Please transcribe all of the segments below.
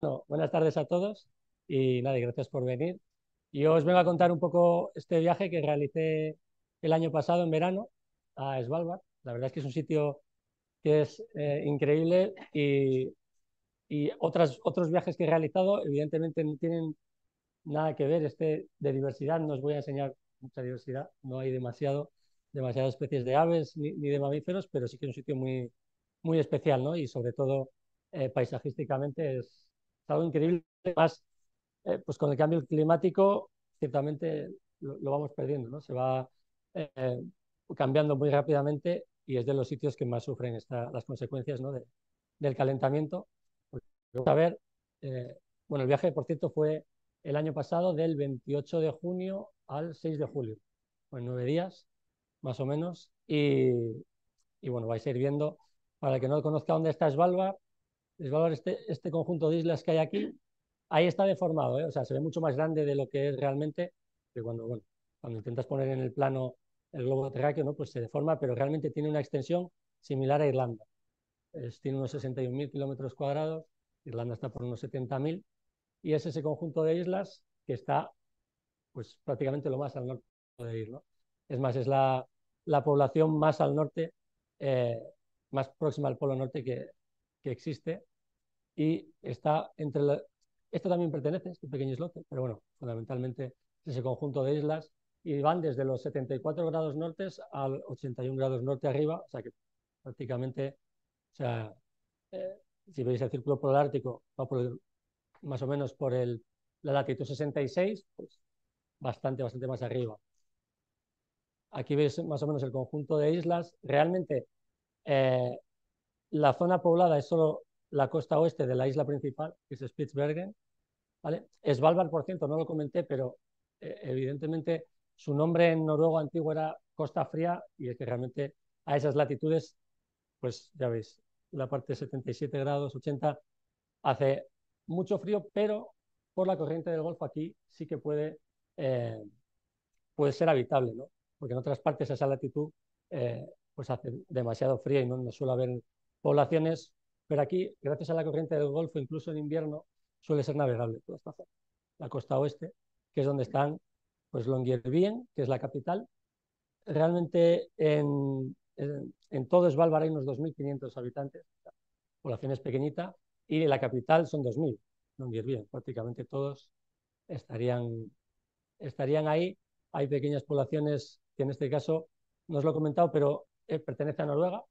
Buenas tardes a todos y nada, gracias por venir. Yo os vengo a contar un poco este viaje que realicé el año pasado en verano a Svalbard. La verdad es que es un sitio que es eh, increíble y, y otras, otros viajes que he realizado evidentemente no tienen nada que ver. Este de diversidad no os voy a enseñar mucha diversidad, no hay demasiado, demasiadas especies de aves ni, ni de mamíferos, pero sí que es un sitio muy, muy especial, ¿no? Y sobre todo eh, paisajísticamente es, algo increíble. Más, eh, pues con el cambio climático, ciertamente lo, vamos perdiendo, ¿no? Se va eh, cambiando muy rápidamente y es de los sitios que más sufren esta, las consecuencias ¿no? del calentamiento. a ver, bueno, el viaje, por cierto, fue el año pasado del 28 de junio al 6 de julio, pues nueve días más o menos, y, y bueno, vais a ir viendo, para el que no conozca dónde está Svalbard, Svalbard, este, este conjunto de islas que hay aquí, ahí está deformado, ¿eh? o sea, se ve mucho más grande de lo que es realmente, que cuando, bueno, cuando intentas poner en el plano el globo terráqueo, ¿no? pues se deforma, pero realmente tiene una extensión similar a Irlanda. tiene unos 61.000 kilómetros cuadrados, Irlanda está por unos 70.000, y es ese conjunto de islas que está pues prácticamente lo más al norte de ir. Es más, es la, la población más al norte, eh, más próxima al polo norte que, que existe y está entre la... Esto también pertenece, este pequeño islote, pero bueno, fundamentalmente es ese conjunto de islas y van desde los 74 grados norte al 81 grados norte arriba, o sea que prácticamente, o sea, eh, si veis el círculo polar ártico, va por más o menos por el, la latitud 66, pues bastante, bastante más arriba. Aquí veis más o menos el conjunto de islas. Realmente eh, la zona poblada es solo la costa oeste de la isla principal, que es Spitsbergen. ¿vale? Svalbard, por cierto, no lo comenté, pero eh, evidentemente su nombre en noruego antiguo era Costa Fría y es que realmente a esas latitudes, pues ya veis, la parte de 77 grados, 80, hace mucho frío, pero por la corriente del Golfo aquí sí que puede, eh, ser habitable, ¿no? porque en otras partes a esa latitud eh, pues hace demasiado frío y no, no suele haber poblaciones, pero aquí, gracias a la corriente del Golfo, incluso en invierno, suele ser navegable toda esta zona. La costa oeste, que es donde están pues Longyearbyen, que es la capital. Realmente en, en, todo Svalbard hay unos 2.500 habitantes, la población es pequeñita, y la capital son 2.000, Longyearbyen, prácticamente todos estarían, estarían ahí. Hay pequeñas poblaciones que en este caso, no os lo he comentado, pero eh, pertenece a Noruega,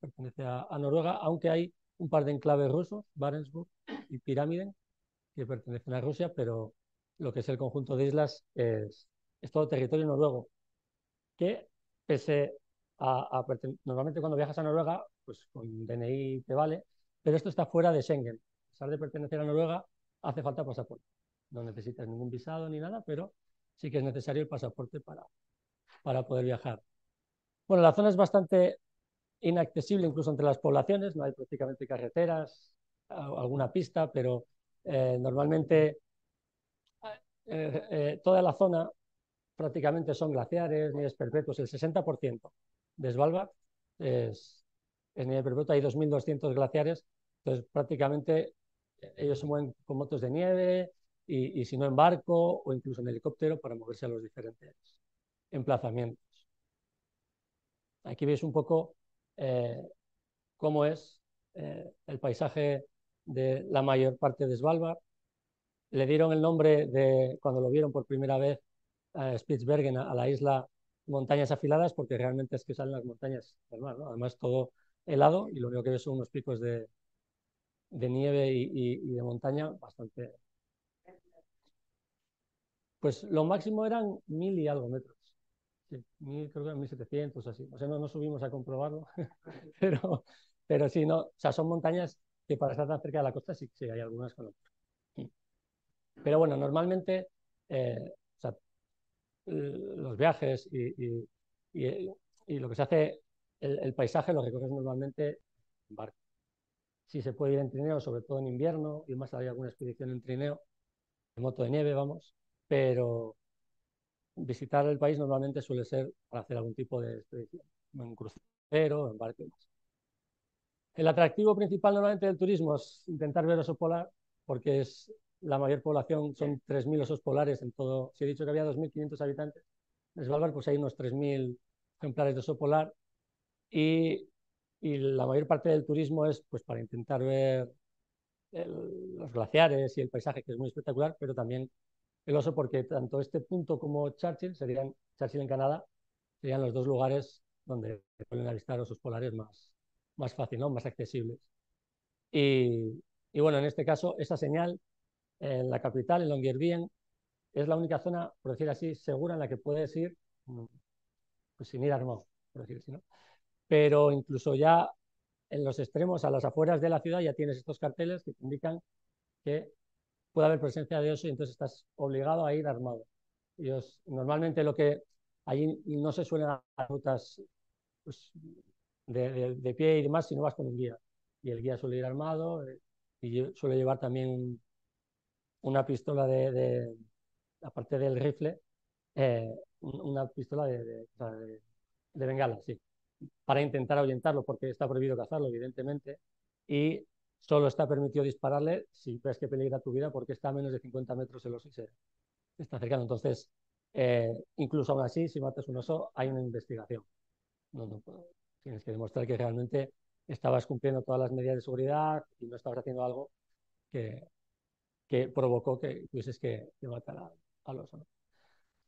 pertenece a, Noruega, aunque hay un par de enclaves rusos, Barentsburg y Pyramiden, que pertenecen a Rusia, pero lo que es el conjunto de islas es, todo territorio noruego, que pese a, Normalmente cuando viajas a Noruega, pues con DNI te vale, pero esto está fuera de Schengen. A pesar de pertenecer a Noruega, hace falta pasaporte. No necesitas ningún visado ni nada, pero sí que es necesario el pasaporte para, para poder viajar. Bueno, la zona es bastante inaccesible incluso entre las poblaciones, no hay prácticamente carreteras, alguna pista, pero eh, normalmente eh, eh, toda la zona prácticamente son glaciares, nieves perpetuos, el 60% de Svalbard es, es nieve perpetua, hay 2.200 glaciares, entonces prácticamente ellos se mueven con motos de nieve y, y si no en barco o incluso en helicóptero para moverse a los diferentes emplazamientos. Aquí veis un poco eh, cómo es eh, el paisaje de la mayor parte de Svalbard. Le dieron el nombre de, cuando lo vieron por primera vez, a Spitsbergen, a, la isla Montañas Afiladas, porque realmente es que salen las montañas del mar, además todo helado y lo único que ves son unos picos de, nieve y, de montaña bastante... Pues lo máximo eran mil y algo metros. Creo que 1700 así. O sea, no, no subimos a comprobarlo, pero, pero sí, no, o sea, son montañas que para estar tan cerca de la costa sí, sí hay algunas con otras. Pero bueno, normalmente eh, los viajes y, y, y, lo que se hace, el, paisaje lo recorres normalmente en barco. Sí se puede ir en trineo, sobre todo en invierno, y más hay alguna expedición en trineo, en moto de nieve, vamos, pero, visitar el país normalmente suele ser para hacer algún tipo de expedición, en crucero, en barco El atractivo principal normalmente del turismo es intentar ver oso polar, porque es la mayor población, son 3.000 osos polares en todo. Si he dicho que había 2.500 habitantes en Svalbard, pues hay unos 3.000 ejemplares de oso polar y, y, la mayor parte del turismo es pues para intentar ver los glaciares y el paisaje, que es muy espectacular, pero también el oso, porque tanto este punto como Churchill, serían Churchill en Canadá, serían los dos lugares donde pueden avistar osos polares más, más fácil, ¿no? más accesibles. Y, y, bueno, en este caso, esa señal en la capital, en Longyearbyen, es la única zona, por decir así, segura en la que puedes ir mm, pues, sin ir armado, por decir así, ¿no? Pero incluso ya en los extremos, a las afueras de la ciudad, ya tienes estos carteles que te indican que puede haber presencia de oso y entonces estás obligado a ir armado. Y normalmente lo que allí no se suelen dar rutas pues, de, pie y demás si no vas con un guía. Y el guía suele ir armado eh, y suele llevar también una pistola de, aparte del rifle, eh, una pistola de, de, bengala, sí, para intentar ahuyentarlo, porque está prohibido cazarlo, evidentemente, y solo está permitido dispararle si ves que peligra tu vida, porque está a menos de 50 metros el oso y se está acercando. Entonces, eh, incluso aún así, si matas un oso, hay una investigación. No, tienes que demostrar que realmente estabas cumpliendo todas las medidas de seguridad y no estabas haciendo algo que, que provocó que tuvieses que, matar al oso.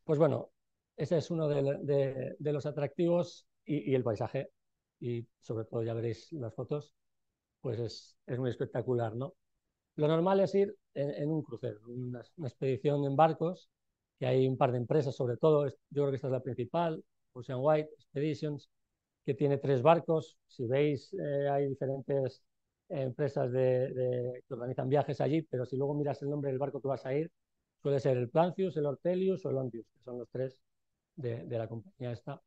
Pues bueno, ese es uno de, de, los atractivos y, y, el paisaje. Y sobre todo ya veréis las fotos, pues es, es muy espectacular, ¿no? Lo normal es ir en, un crucero, una, expedición en barcos, que hay un par de empresas sobre todo, yo creo que esta es la principal, Ocean White Expeditions, que tiene tres barcos. Si veis, eh, hay diferentes empresas de, que organizan viajes allí, pero si luego miras el nombre del barco que vas a ir, suele ser el Plancius, el Ortelius o el Ontius, que son los tres de, la compañía esta.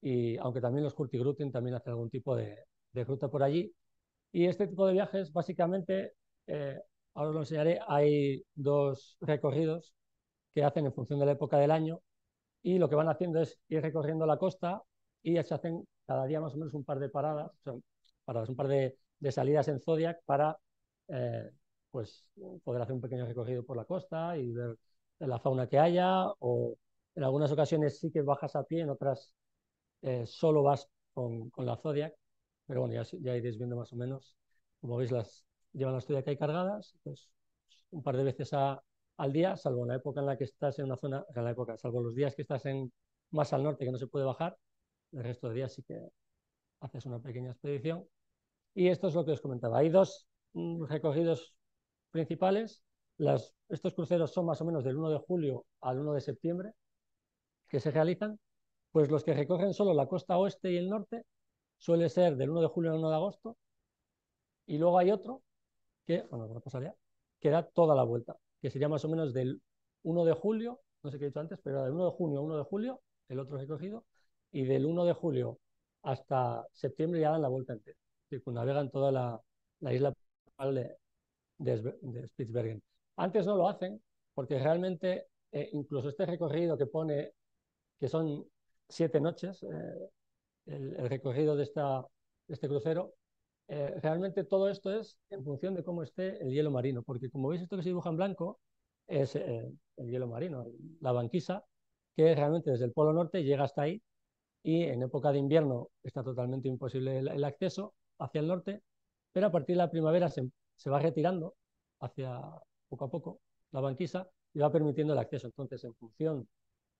Y aunque también los Hurtigruten también hacen algún tipo de, ruta por allí. Y este tipo de viajes, básicamente, eh, ahora os lo enseñaré, hay dos recorridos que hacen en función de la época del año y lo que van haciendo es ir recorriendo la costa y se hacen cada día más o menos un par de paradas, paradas, un par de, salidas en Zodiac para eh, pues, poder hacer un pequeño recorrido por la costa y ver la fauna que haya, o en algunas ocasiones sí que bajas a pie, en otras eh, solo vas con, la Zodiac, pero bueno, ya, iréis viendo más o menos, como veis, las llevan las Zodiac ahí cargadas, pues un par de veces al día, salvo en la época en la que estás en una zona, en la época, salvo los días que estás en más al norte que no se puede bajar, el resto de días sí que haces una pequeña expedición. Y esto es lo que os comentaba. Hay dos mm, recorridos principales. Estos cruceros son más o menos del 1 de julio al 1 de septiembre que se realizan. Pues los que recorren solo la costa oeste y el norte suele ser del 1 de julio al 1 de agosto. Y luego hay otro que, bueno, pasaría, que da toda la vuelta, que sería más o menos del 1 de julio, no sé qué he dicho antes, pero del 1 de junio a 1 de julio, el otro recorrido, y del 1 de julio hasta septiembre ya dan la vuelta entera. Circunnavegan toda la, la isla de, de, Spitsbergen. Antes no lo hacen porque realmente eh, incluso este recorrido que pone que son siete noches, eh, el, recorrido de, esta, de este crucero, eh, realmente todo esto es en función de cómo esté el hielo marino, porque como veis esto que se dibuja en blanco es el hielo marino, la banquisa, que realmente desde el polo norte llega hasta ahí y en época de invierno está totalmente imposible el, acceso hacia el norte, pero a partir de la primavera se, va retirando hacia poco a poco la banquisa y va permitiendo el acceso. Entonces, en función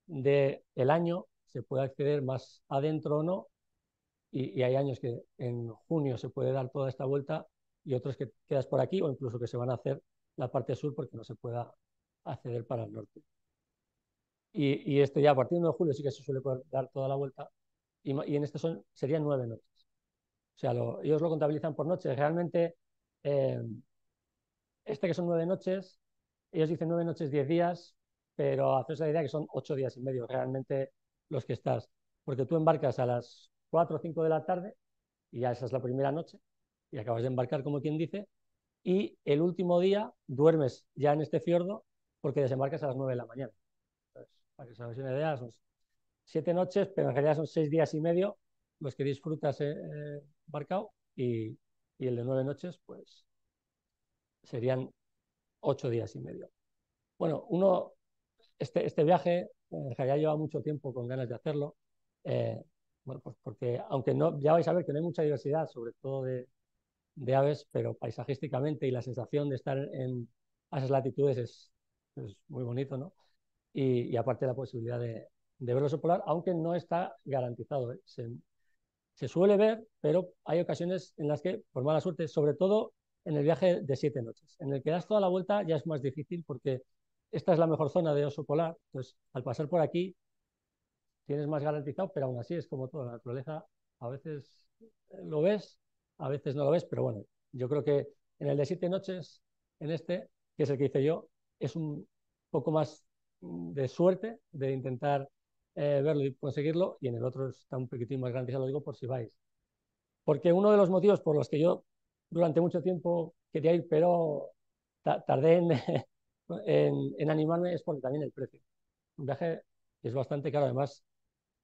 del el año, se puede acceder más adentro o no, y, hay años que en junio se puede dar toda esta vuelta y otros que quedas por aquí o incluso que se van a hacer la parte sur porque no se pueda acceder para el norte. Y, esto ya a partir de julio sí que se suele poder dar toda la vuelta. Y, en este son, serían nueve noches. O sea, ellos lo contabilizan por noches. Realmente, eh, este que son nueve noches, ellos dicen nueve noches, diez días, pero haces la idea que son ocho días y medio realmente los que estás. Porque tú embarcas a las cuatro o cinco de la tarde y ya esa es la primera noche y acabas de embarcar como quien dice y el último día duermes ya en este fiordo porque desembarcas a las nueve de la mañana para que os hagáis una idea, son siete noches, pero en realidad son seis días y medio los que disfrutas eh, embarcado y, y, el de nueve noches, pues serían ocho días y medio. Bueno, uno, este, este viaje, en realidad lleva mucho tiempo con ganas de hacerlo, eh, bueno, pues porque aunque no, ya vais a ver que no hay mucha diversidad, sobre todo de, aves, pero paisajísticamente y la sensación de estar en esas latitudes es, muy bonito, ¿no? Y, aparte la posibilidad de, de ver el oso polar, aunque no está garantizado. ¿eh? Se, se, suele ver, pero hay ocasiones en las que, por mala suerte, sobre todo en el viaje de siete noches, en el que das toda la vuelta ya es más difícil porque esta es la mejor zona de oso polar, entonces al pasar por aquí tienes más garantizado, pero aún así es como toda la naturaleza, a veces lo ves, a veces no lo ves, pero bueno, yo creo que en el de siete noches, en este, que es el que hice yo, es un poco más de suerte de intentar eh, verlo y conseguirlo, y en el otro está un poquitín más ya lo digo por si vais. Porque uno de los motivos por los que yo durante mucho tiempo quería ir, pero tardé en, en, animarme, es porque también el precio. Un viaje es bastante caro, además, mm,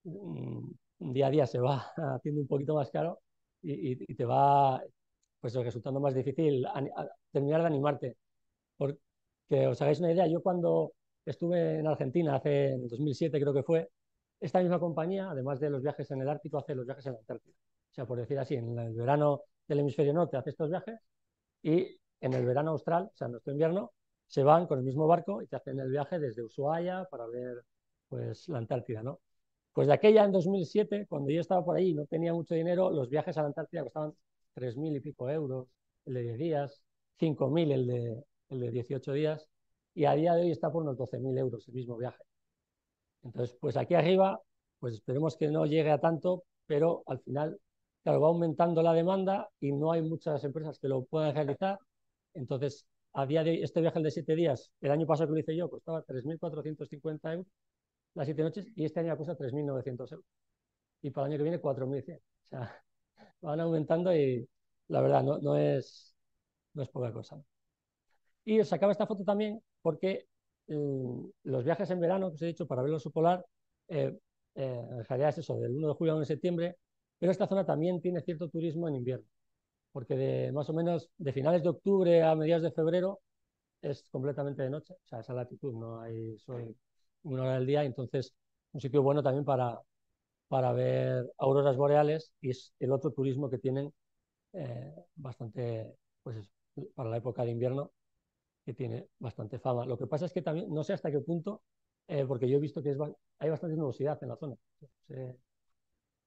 día a día se va haciendo un poquito más caro y, y, te va pues resultando más difícil terminar de animarte. Porque os hagáis una idea, yo cuando estuve en Argentina hace en 2007 creo que fue, esta misma compañía, además de los viajes en el Ártico, hace los viajes en la Antártida. O sea, por decir así, en el verano del hemisferio norte hace estos viajes y en el verano austral, o sea, en nuestro invierno, se van con el mismo barco y te hacen el viaje desde Ushuaia para ver pues la Antártida, ¿no? Pues de aquella en 2007, cuando yo estaba por ahí y no tenía mucho dinero, los viajes a la Antártida costaban 3.000 y pico euros, el de 10 días, 5.000 el de, el de 18 días, y a día de hoy está por unos 12.000 euros el mismo viaje. Entonces, pues aquí arriba, pues esperemos que no llegue a tanto, pero al final, claro, va aumentando la demanda y no hay muchas empresas que lo puedan realizar. Entonces, a día de hoy, este viaje de siete días, el año pasado que lo hice yo, costaba 3.450 euros las siete noches y este año cuesta 3.900 euros. Y para el año que viene 4.100. O sea, van aumentando y la verdad no, no, es, no es poca cosa. Y os sacaba esta foto también porque Mm, los viajes en verano que os he dicho para ver el oso polar, eh, eh, en realidad es eso, del 1 de julio al 1 de septiembre, pero esta zona también tiene cierto turismo en invierno, porque de más o menos de finales de octubre a mediados de febrero es completamente de noche, o sea, esa latitud, no hay sol una hora del día, entonces un sitio bueno también para, para ver auroras boreales y es el otro turismo que tienen eh, bastante, pues para la época de invierno, que tiene bastante fama. Lo que pasa es que también, no sé hasta qué punto, eh, porque yo he visto que es, hay bastante nubosidad en la zona. No sé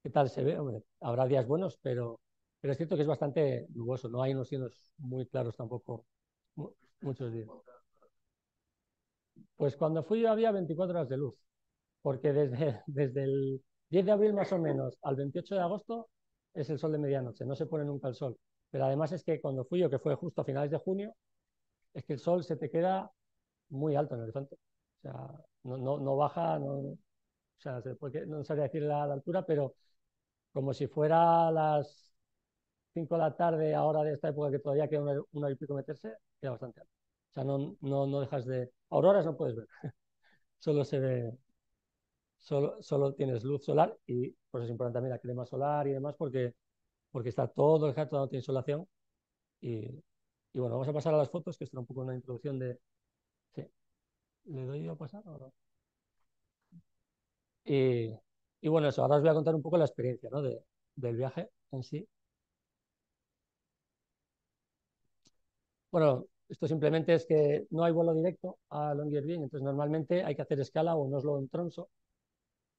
¿Qué tal se ve? Hombre, habrá días buenos, pero, pero es cierto que es bastante nuboso. No hay unos cielos muy claros tampoco muchos días. Pues cuando fui yo había 24 horas de luz, porque desde, desde el 10 de abril más o menos al 28 de agosto es el sol de medianoche, no se pone nunca el sol. Pero además es que cuando fui yo, que fue justo a finales de junio, es que el sol se te queda muy alto en el horizonte. O sea, no, no, no baja, no, o sea, no sabría decir la, altura, pero como si fuera las 5 de la tarde, ahora de esta época que todavía queda una, una pico meterse, queda bastante alto. O sea, no, no, no dejas de... Auroras no puedes ver, solo se ve, solo, tienes luz solar y por eso es importante también la crema solar y demás porque, porque está todo el gato tiene insolación y, y bueno, vamos a pasar a las fotos, que esto era un poco una introducción de... Sí. ¿Le doy a pasar o? Y, y, bueno, eso, ahora os voy a contar un poco la experiencia ¿no? de, del viaje en sí. Bueno, esto simplemente es que no hay vuelo directo a Longyearbyen, entonces normalmente hay que hacer escala o en Oslo en Tronso.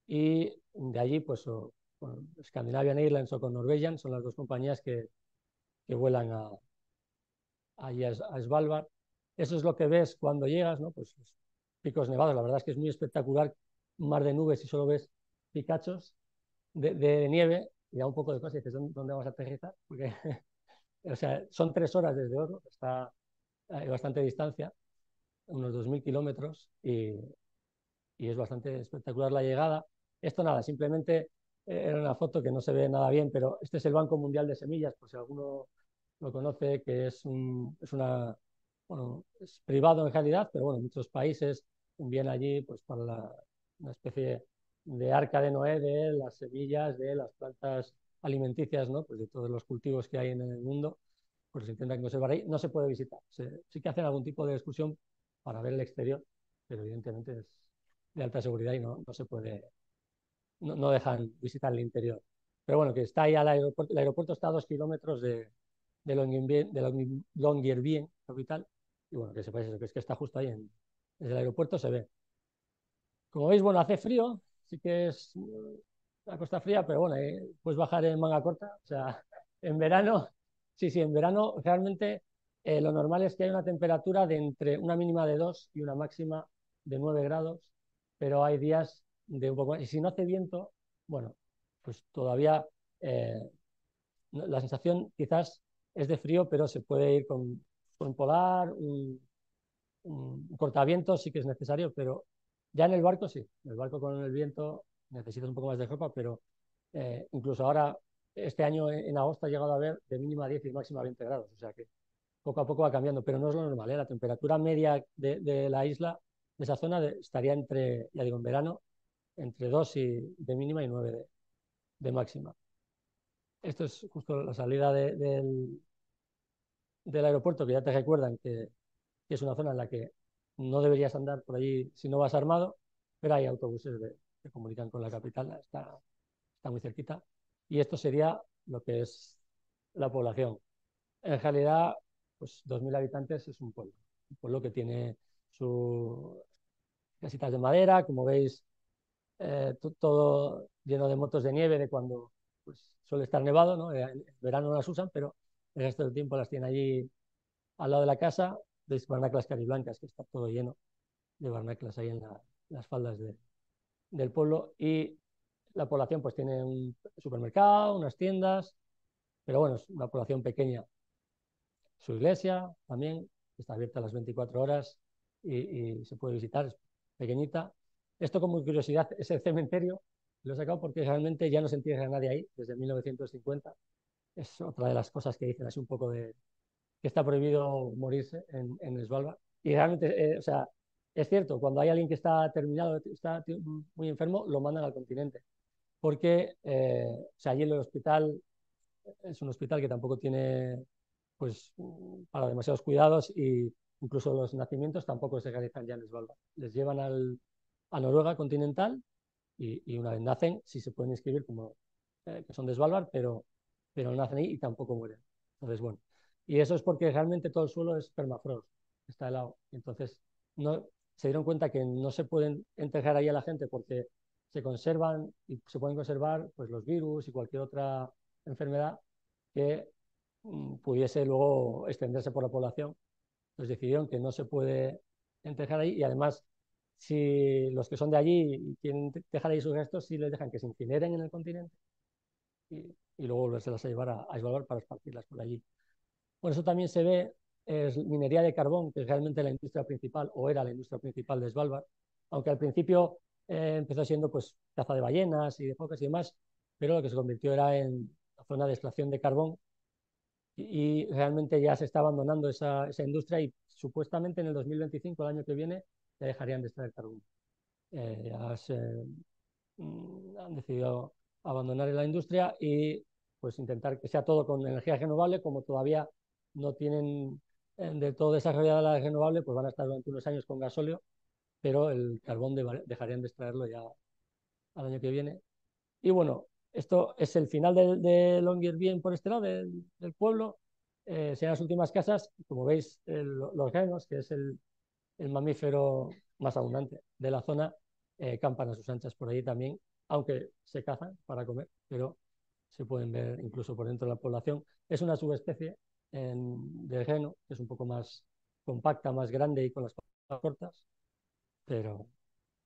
Y de allí, pues, o, Scandinavian Airlines o con Norwegian son las dos compañías que, que vuelan a, allí a, Svalbard. Eso es lo que ves cuando llegas, ¿no? Pues, pues, picos nevados, la verdad es que es muy espectacular, un mar de nubes y solo ves picachos de, nieve y da un poco de cosas y dices, ¿dónde vamos a aterrizar? Porque, o sea, son tres horas desde Oro, está a bastante distancia, unos 2.000 kilómetros y, es bastante espectacular la llegada. Esto nada, simplemente eh, era una foto que no se ve nada bien, pero este es el Banco Mundial de Semillas, por si alguno lo conoce, que es, un, es una, bueno, es privado en realidad, pero bueno, muchos países envían allí pues para una especie de arca de Noé de las semillas de las plantas alimenticias, ¿no? Pues de todos los cultivos que hay en el mundo. Pues se intentan conservar ahí. No se puede visitar. sí que hacen algún tipo de excursión para ver el exterior, pero evidentemente es de alta seguridad y no, no se puede, no, no, dejan visitar el interior. Pero bueno, que está ahí al aeropuerto, el aeropuerto está a dos kilómetros de, de Longyearbyen, capital, y bueno, que sepáis eso, que es que está justo ahí en, desde el aeropuerto se ve. Como veis, bueno, hace frío, sí que es la costa fría, pero bueno, eh, puedes bajar en manga corta, o sea, en verano, sí, sí, en verano realmente eh, lo normal es que hay una temperatura de entre una mínima de 2 y una máxima de 9 grados, pero hay días de un poco más. Y si no hace viento, bueno, pues todavía eh, la sensación quizás es de frío, pero se puede ir con, con polar, un, un, cortaviento sí que es necesario, pero ya en el barco sí, en el barco con el viento necesitas un poco más de ropa, pero eh, incluso ahora, este año en, agosto ha llegado a ver de mínima 10 y máxima 20 grados, o sea que poco a poco va cambiando, pero no es lo normal. ¿eh? La temperatura media de, la isla, de esa zona, estaría entre, ya digo, en verano, entre 2 y, de mínima y 9 de, máxima. Esto es justo la salida del, del aeropuerto, que ya te recuerdan que, es una zona en la que no deberías andar por allí si no vas armado, pero hay autobuses que comunican con la capital, está, está muy cerquita. Y esto sería lo que es la población. En realidad, pues 2.000 habitantes es un pueblo, un pueblo que tiene sus casitas de madera, como veis, eh, todo lleno de motos de nieve de cuando pues, suele estar nevado, ¿no? Eh, en verano no las usan, pero el resto del tiempo las tiene allí al lado de la casa, veis barnaclas cariblancas, que está todo lleno de barnaclas ahí en las faldas del pueblo, y la población pues tiene un supermercado, unas tiendas, pero bueno, es una población pequeña, su iglesia también, está abierta las 24 horas y, se puede visitar, es pequeñita. Esto como curiosidad es el cementerio, lo he sacado porque realmente ya no se entierra nadie ahí desde 1950. Es otra de las cosas que dicen así un poco de que está prohibido morirse en, en. Y realmente, eh, o sea, es cierto, cuando hay alguien que está terminado, está muy enfermo, lo mandan al continente. Porque, eh, o sea, allí el hospital es un hospital que tampoco tiene pues para demasiados cuidados y incluso los nacimientos tampoco se realizan ya en Svalbard. Les llevan al, a Noruega continental y, una vez nacen, sí se pueden inscribir como eh, que son de Svalbard, pero, pero nacen ahí y tampoco mueren. Entonces, bueno, y eso es porque realmente todo el suelo es permafrost, está helado. Entonces, no, se dieron cuenta que no se pueden enterrar ahí a la gente porque se conservan y se pueden conservar pues, los virus y cualquier otra enfermedad que Mm, pudiese luego extenderse por la población. Entonces decidieron que no se puede enterrar ahí y además si los que son de allí quieren dejar ahí sus restos, sí les dejan que se incineren en el continente y, y luego volvérselas a llevar a, a para esparcirlas por allí. Por eso también se ve es minería de carbón, que es realmente la industria principal, o era la industria principal de Svalbard, aunque al principio eh, empezó siendo pues caza de ballenas y de focas y demás, pero lo que se convirtió era en zona de extracción de carbón y realmente ya se está abandonando esa, esa, industria y supuestamente en el 2025, el año que viene, ya dejarían de extraer carbón. Eh, ya se, mm, han decidido abandonar la industria y pues intentar que sea todo con energía renovable, como todavía no tienen eh, de todo desarrollada la renovable, pues van a estar durante unos años con gasóleo, pero el carbón dejarían de extraerlo ya al año que viene. Y bueno, esto es el final de, de por este lado del, pueblo. Eh, sean las últimas casas, como veis, los renos, que es el, mamífero más abundante de la zona, eh, campan a sus anchas por ahí también, aunque se cazan para comer, pero se pueden ver incluso por dentro de la población. Es una subespecie de reno, que es un poco más compacta, más grande y con las patas cortas, pero,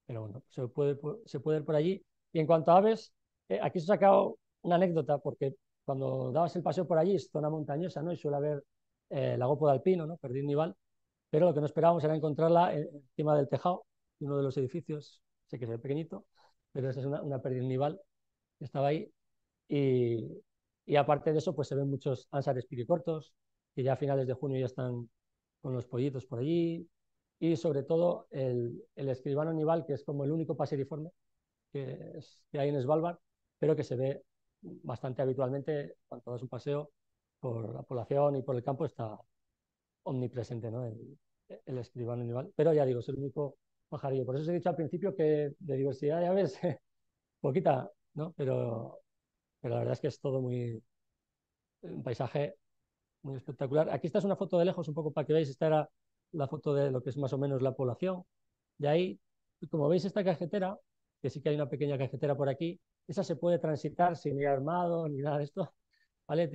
pero bueno, se puede, se puede ver por allí. Y en cuanto a aves, eh, aquí se ha sacado una anécdota, porque cuando dabas el paseo por allí, es zona montañosa, ¿no? Y suele haber eh, la de alpino, ¿no? Perdiz nival, pero lo que no esperábamos era encontrarla encima del tejado de uno de los edificios, sé que es pequeñito, pero esa es una, una nival que estaba ahí. Y, y, aparte de eso, pues se ven muchos ánsares piricortos, que ya a finales de junio ya están con los pollitos por allí, y sobre todo el, el escribano nival, que es como el único paseriforme que, que hay en Svalbard, pero que se ve bastante habitualmente cuando das un paseo por la población y por el campo está omnipresente, ¿no? El, el escribano animal. Pero ya digo, es el único pajarillo. Por eso os he dicho al principio que de diversidad de aves, poquita, ¿no? Pero, pero la verdad es que es todo muy, un paisaje muy espectacular. Aquí esta es una foto de lejos, un poco para que veáis, esta era la foto de lo que es más o menos la población. De ahí, como veis esta cajetera, que sí que hay una pequeña cajetera por aquí, esa se puede transitar sin ir armado ni nada de esto. ¿vale?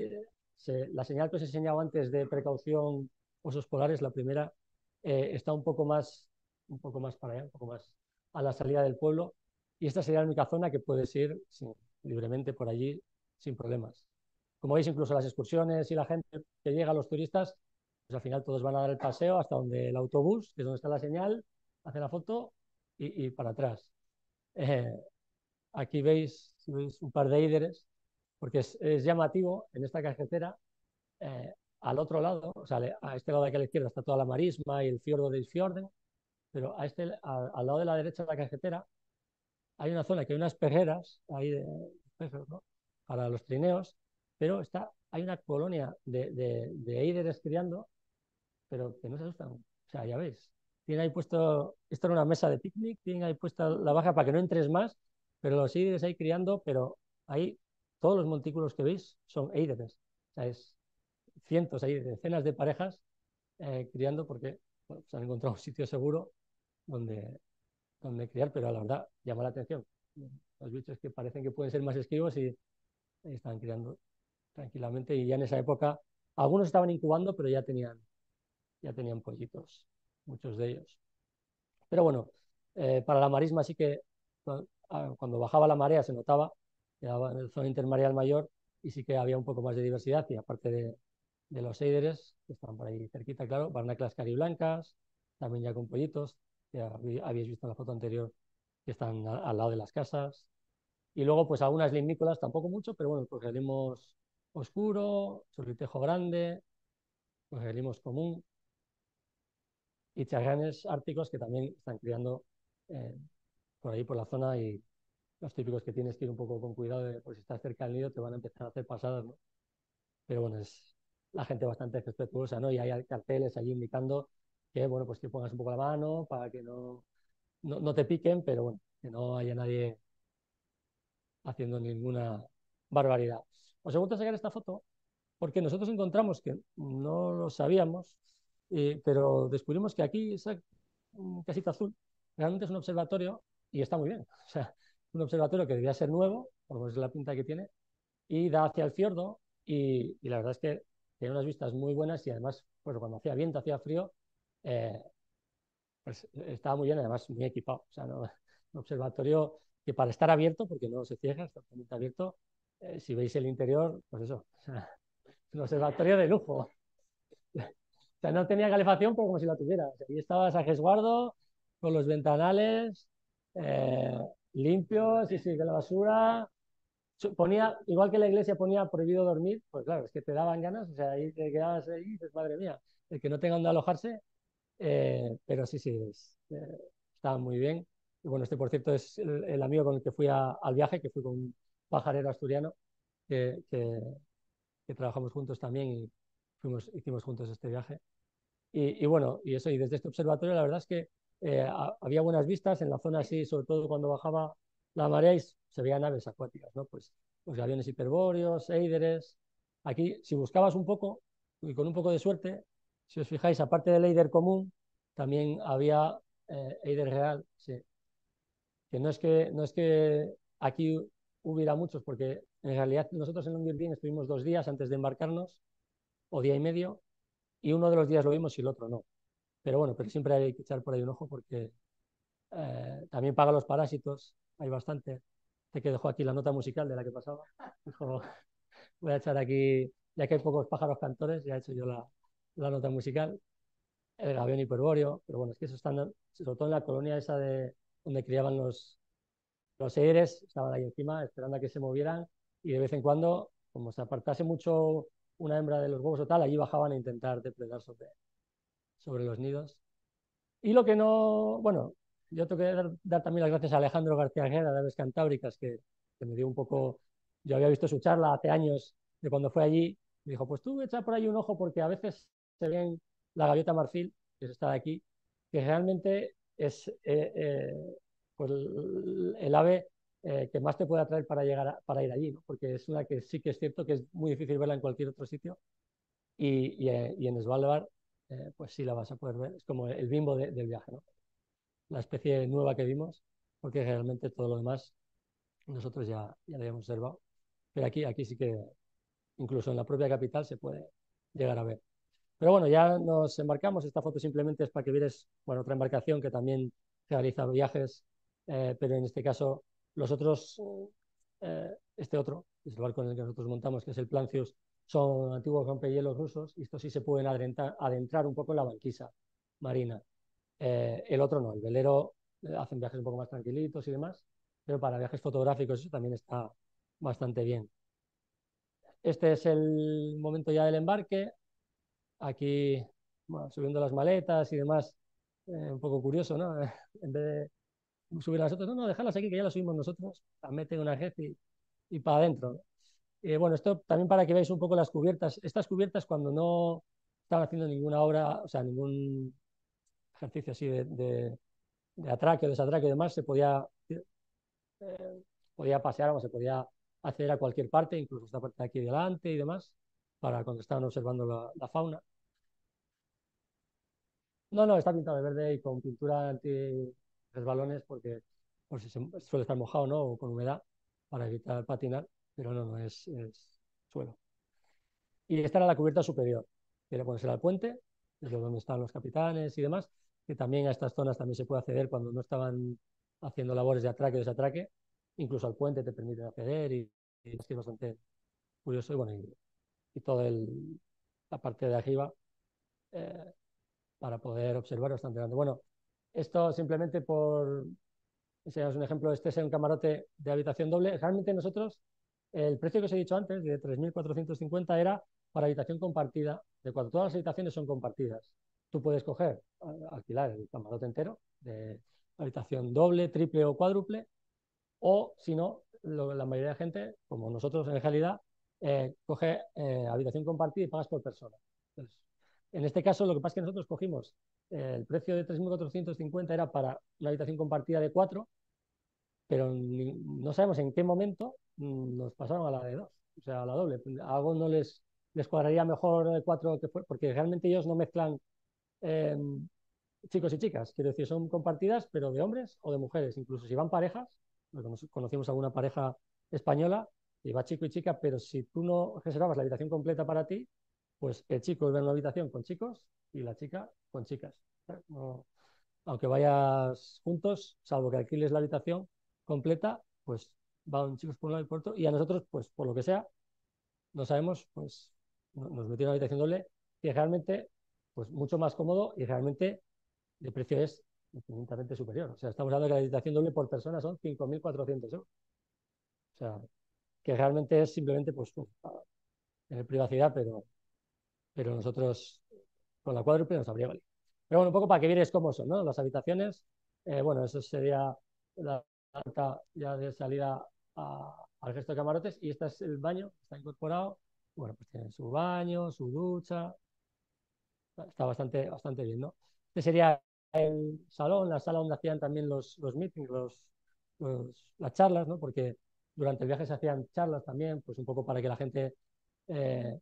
la señal que os he enseñado antes de precaución osos polares, la primera, eh, está un poco, más, un poco más para allá, un poco más a la salida del pueblo. Y esta sería la única zona que puedes ir libremente por allí sin problemas. Como veis, incluso las excursiones y la gente que llega, los turistas, pues al final todos van a dar el paseo hasta donde el autobús, que es donde está la señal, hace la foto y, para atrás. Eh, aquí veis, un par de íderes, porque es, llamativo en esta carretera. Eh, al otro lado, o sea, a este lado de aquí a la izquierda está toda la marisma y el fiordo de Isfjorden, pero a este, al lado de la derecha de la carretera hay una zona que hay unas perreras ahí de, para los trineos, pero está, hay una colonia de, de, de criando, pero que no se asustan. O sea, ya veis, tiene ahí puesto, esto era una mesa de picnic, tiene ahí puesta la baja para que no entres más, pero los eideres ahí criando, pero ahí todos los montículos que veis son eideres. O sea, es cientos, hay decenas de parejas eh, criando porque se han encontrado un sitio seguro donde, donde criar, pero la verdad llama la atención. Los bichos que parecen que pueden ser más esquivos y, están criando tranquilamente y ya en esa época algunos estaban incubando, pero ya tenían, ya tenían pollitos, muchos de ellos. Pero bueno, eh, para la marisma sí que ah, cuando bajaba la marea se notaba, quedaba en el zona intermareal mayor y sí que había un poco más de diversidad y aparte de, los eideres, que están por ahí cerquita, claro, barnaclas cariblancas, también ya con pollitos, que habéis visto en la foto anterior, que están al lado de las casas. Y luego, pues algunas limícolas, tampoco mucho, pero bueno, cogelimos oscuro, chorritejo grande, cogelimos común, y charranes árticos que también están criando eh, por ahí, por la zona, y los típicos que tienes que ir un poco con cuidado, de, por si estás cerca del nido, te van a empezar a hacer pasadas, ¿no? Pero bueno, es, la gente bastante respetuosa, ¿no? Y hay carteles allí indicando que, bueno, pues que pongas un poco la mano para que no, no, te piquen, pero bueno, que no haya nadie haciendo ninguna barbaridad. Os he vuelto a sacar esta foto porque nosotros encontramos que no lo sabíamos, eh, pero descubrimos que aquí esa casita azul realmente es un observatorio y está muy bien. O sea, un observatorio que debía ser nuevo, por la pinta que tiene, y da hacia el fiordo y, y la verdad es que tiene unas vistas muy buenas y además, pues cuando hacía viento, hacía frío, eh, pues estaba muy bien, además muy equipado. O sea, no, un observatorio que para estar abierto, porque no se cierra, está totalmente abierto, eh, si veis el interior, pues eso, un observatorio de lujo. O sea, no tenía calefacción, pero como si la tuviera. O ahí estabas a resguardo, con los ventanales eh, limpios, y sí, que la basura, ponía, igual que la iglesia ponía prohibido dormir, pues claro, es que te daban ganas, o sea, ahí te quedabas ahí y dices, madre mía, el que no tenga donde alojarse, eh, pero sí, sí, eh, estaba muy bien. Y bueno, este por cierto es el, amigo con el que fui al viaje, que fui con un pajarero asturiano, que, que, trabajamos juntos también y fuimos, hicimos juntos este viaje. Y, y, bueno, y eso, y desde este observatorio la verdad es que eh, había buenas vistas en la zona así, sobre todo cuando bajaba la marea y se veían aves acuáticas, ¿no? Pues pues aviones hiperbóreos, eideres. Aquí, si buscabas un poco, y con un poco de suerte, si os fijáis, aparte del eider común, también había eh, eider real, sí. Que no es que, no es que aquí hubiera muchos, porque en realidad nosotros en Longyearbyen estuvimos dos días antes de embarcarnos, o día y medio, y uno de los días lo vimos y el otro no. Pero bueno, pero siempre hay que echar por ahí un ojo porque eh, también paga los parásitos hay bastante. Este que dejó aquí la nota musical de la que pasaba. Dijo, voy a echar aquí, ya que hay pocos pájaros cantores, ya he hecho yo la, la nota musical. El gavión hiperbóreo, pero bueno, es que eso están, sobre todo en la colonia esa de donde criaban los, los estaban ahí encima esperando a que se movieran y de vez en cuando, como se apartase mucho una hembra de los huevos o tal, allí bajaban a intentar depredar sobre, sobre los nidos. Y lo que no, bueno, yo tengo que dar, también las gracias a Alejandro García Guerra de Aves Cantábricas, que, me dio un poco, yo había visto su charla hace años de cuando fue allí, Me dijo, pues tú echa por ahí un ojo porque a veces se ven la gaviota marfil, que está de aquí, que realmente es eh, eh, pues el, ave eh, que más te puede atraer para, llegar para ir allí, ¿no? porque es una que sí que es cierto que es muy difícil verla en cualquier otro sitio y, y, y en Svalbard pues sí la vas a poder ver, es como el bimbo del viaje, ¿no? la especie nueva que vimos, porque realmente todo lo demás nosotros ya, ya lo habíamos observado, pero aquí, aquí sí que incluso en la propia capital se puede llegar a ver. Pero bueno, ya nos embarcamos. Esta foto simplemente es para que vieres bueno, otra embarcación que también realiza viajes, eh, pero en este caso los otros, eh, este otro, es el barco en el que nosotros montamos, que es el Plancius, son antiguos rompehielos rusos y estos sí se pueden adentrar, un poco en la banquisa marina. Eh, el otro no, el velero hacen viajes un poco más tranquilitos y demás, pero para viajes fotográficos eso también está bastante bien. Este es el momento ya del embarque aquí subiendo las maletas y demás, eh, un poco curioso, ¿no? en vez de subir las otras, no, no, déjalas aquí que ya las subimos nosotros, las meten una red y, para adentro. Eh, bueno, esto también para que veáis un poco las cubiertas. Estas cubiertas cuando no estaban haciendo ninguna obra, o sea, ningún ejercicio así de, de, de atraque o desatraque y demás, se podía, eh, podía pasear o se podía acceder a cualquier parte, incluso esta parte de aquí delante y demás para cuando estaban observando la, fauna. No, no, está pintado de verde y con pintura anti resbalones porque por si suele estar mojado ¿no? o con humedad para evitar patinar, pero no, no es, suelo. Y esta era la cubierta superior, quiere ponerse al puente, es donde están los capitanes y demás, que también a estas zonas también se puede acceder cuando no estaban haciendo labores de atraque o desatraque, incluso al puente te permite acceder y, es bastante curioso y bueno, y toda la parte de arriba eh, para poder observar bastante grande. Bueno, esto simplemente por enseñaros un ejemplo, este es un camarote de habitación doble. Realmente nosotros, el precio que os he dicho antes, de 3.450, era para habitación compartida, de cuando todas las habitaciones son compartidas. Tú puedes coger, alquilar el camarote entero de habitación doble, triple o cuádruple, o si no, la mayoría de gente, como nosotros en realidad, eh, coge eh, habitación compartida y pagas por persona. en este caso, lo que pasa es que nosotros cogimos el precio de 3.450 era para una habitación compartida de cuatro, pero no sabemos en qué momento mm, nos pasaron a la de dos, o sea, a la doble. Algo no les, les cuadraría mejor de cuatro que fue, porque realmente ellos no mezclan em, chicos y chicas, quiero decir, son compartidas, pero de hombres o de mujeres, incluso si van parejas, conocimos alguna pareja española, iba chico y chica, pero si tú no reservabas la habitación completa para ti, pues el chico iba en una habitación con chicos y la chica con chicas. aunque vayas juntos, salvo que alquiles la habitación completa, pues van chicos por un lado y por otro, y a nosotros, pues por lo que sea, no sabemos, pues nos metieron en la habitación doble, que realmente, pues mucho más cómodo y realmente el precio es infinitamente superior. O sea, estamos hablando de la habitación doble por persona son 5.400 euros. O sea, que realmente es simplemente pues, pues tener privacidad, pero, pero nosotros con la cuádruple nos habría valido. Pero bueno, un poco para que vierais cómo son ¿no? las habitaciones. Eh, bueno, eso sería la puerta ya de salida al resto de camarotes y este es el baño, está incorporado. Bueno, pues tiene su baño, su ducha. Está bastante, bastante bien, ¿no? Este sería el salón, la sala donde hacían también los, los meetings, los, las charlas, ¿no? Porque durante el viaje se hacían charlas también, pues un poco para que la gente eh,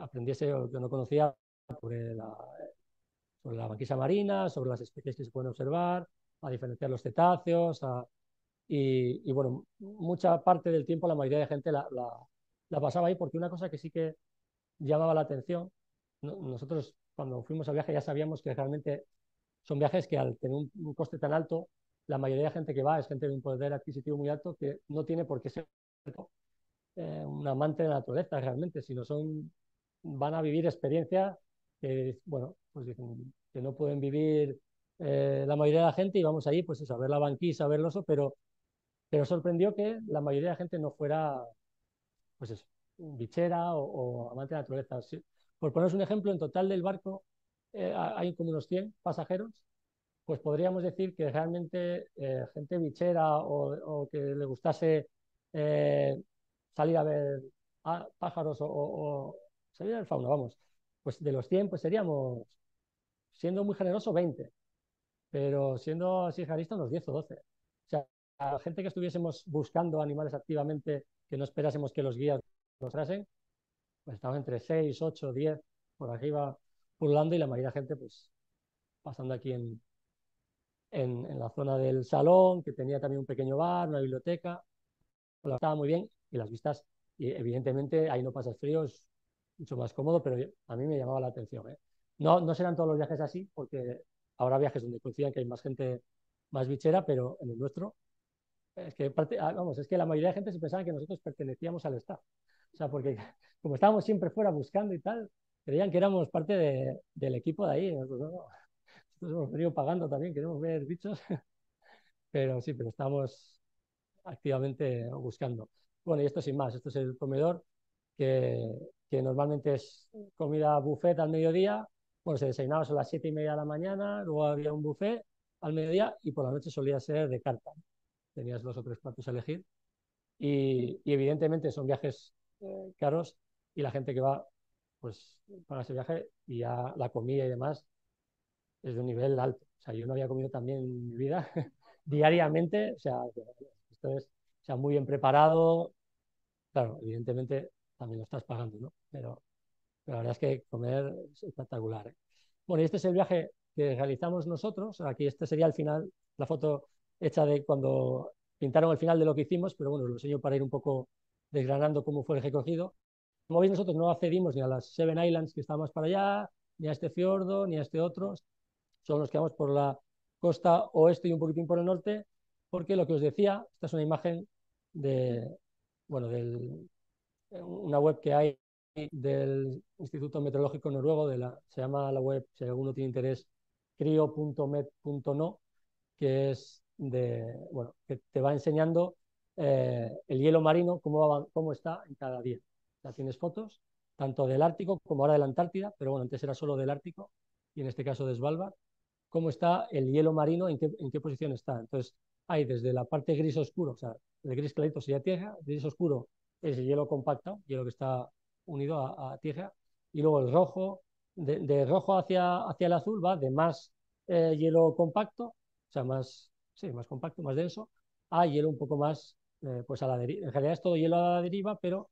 aprendiese lo que no conocía sobre la, sobre la banquisa marina, sobre las especies que se pueden observar, a diferenciar los cetáceos, y, bueno, mucha parte del tiempo la mayoría de gente la, la, pasaba ahí porque una cosa que sí que llamaba la atención, nosotros cuando fuimos al viaje ya sabíamos que realmente son viajes que al tener un coste tan alto, la mayoría de gente que va es gente de un poder adquisitivo muy alto que no tiene por qué ser eh, un amante de la naturaleza realmente, sino son, van a vivir experiencias que, bueno, pues dicen que no pueden vivir eh, la mayoría de la gente y vamos ahí pues a ver la banquisa, a ver el oso, pero, pero sorprendió que la mayoría de la gente no fuera, pues eso, bichera o, amante de la naturaleza. por poneros un ejemplo, en total del barco eh, hay como unos 100 pasajeros pues podríamos decir que realmente gente bichera o, que le gustase salir a ver pájaros o, sabía del fauna, vamos. Pues de los 100, pues seríamos, siendo muy generoso, 20. Pero siendo así jarista, unos 10 o 12. O sea, a gente que estuviésemos buscando animales activamente, que no esperásemos que los guías nos trasen, pues estaban entre 6, 8, 10, por arriba pululando y la mayoría de gente, pues, pasando aquí en, en, la zona del salón, que tenía también un pequeño bar, una biblioteca. Pues estaba muy bien y las vistas, y evidentemente ahí no pasas frío, es mucho más cómodo, pero a mí me llamaba la atención. ¿eh? No, no serán todos los viajes así, porque habrá viajes donde coincidan que hay más gente más bichera, pero en el nuestro, es que, ah, vamos, es que la mayoría de gente se pensaba que nosotros pertenecíamos al staff. O sea, porque como estábamos siempre fuera buscando y tal, creían que éramos parte de, del equipo de ahí. Nosotros, hemos venido pagando también, queremos ver bichos, pero sí, pero estamos activamente buscando. Bueno, y esto sin más, esto es el comedor que, normalmente es comida buffet al mediodía. Bueno, se desayunaba a las siete y media de la mañana, luego había un buffet al mediodía y por la noche solía ser de carta. Tenías dos o tres platos a elegir. Y, evidentemente son viajes eh, caros y la gente que va, pues paga ese viaje y ya la comida y demás es de un nivel alto. O sea, yo no había comido también en mi vida diariamente, o sea, esto es sea, muy bien preparado. Claro, evidentemente también lo estás pagando, ¿no? Pero, la verdad es que comer es espectacular. ¿eh? Bueno, y este es el viaje que realizamos nosotros. Aquí este sería el final, la foto hecha de cuando pintaron el final de lo que hicimos, pero bueno, lo enseño para ir un poco desgranando cómo fue el recogido. Como veis, nosotros no accedimos ni a las Seven Islands que están más para allá, ni a este fiordo, ni a este otro. Solo nos quedamos por la costa oeste y un poquitín por el norte, porque lo que os decía, esta es una imagen de, bueno, de una web que hay del Instituto Meteorológico Noruego, de la, se llama la web, si alguno tiene interés, crio.met.no, que es de, bueno, que te va enseñando eh, el hielo marino, cómo, cómo está en cada día. Ya tienes fotos, tanto del Ártico como ahora de la Antártida, pero bueno, antes era solo del Ártico, y en este caso de Svalbard, cómo está el hielo marino, en qué, en qué posición está. Entonces, hay desde la parte gris oscuro, o sea, el gris clarito sería tierra, gris oscuro es el hielo compacto, hielo que está unido a, tierra, y luego el rojo, de, rojo hacia, hacia el azul va de más eh, hielo compacto, o sea, más, sí, más compacto, más denso, a hielo un poco más, eh, pues a la deriva. En realidad es todo hielo a la deriva, pero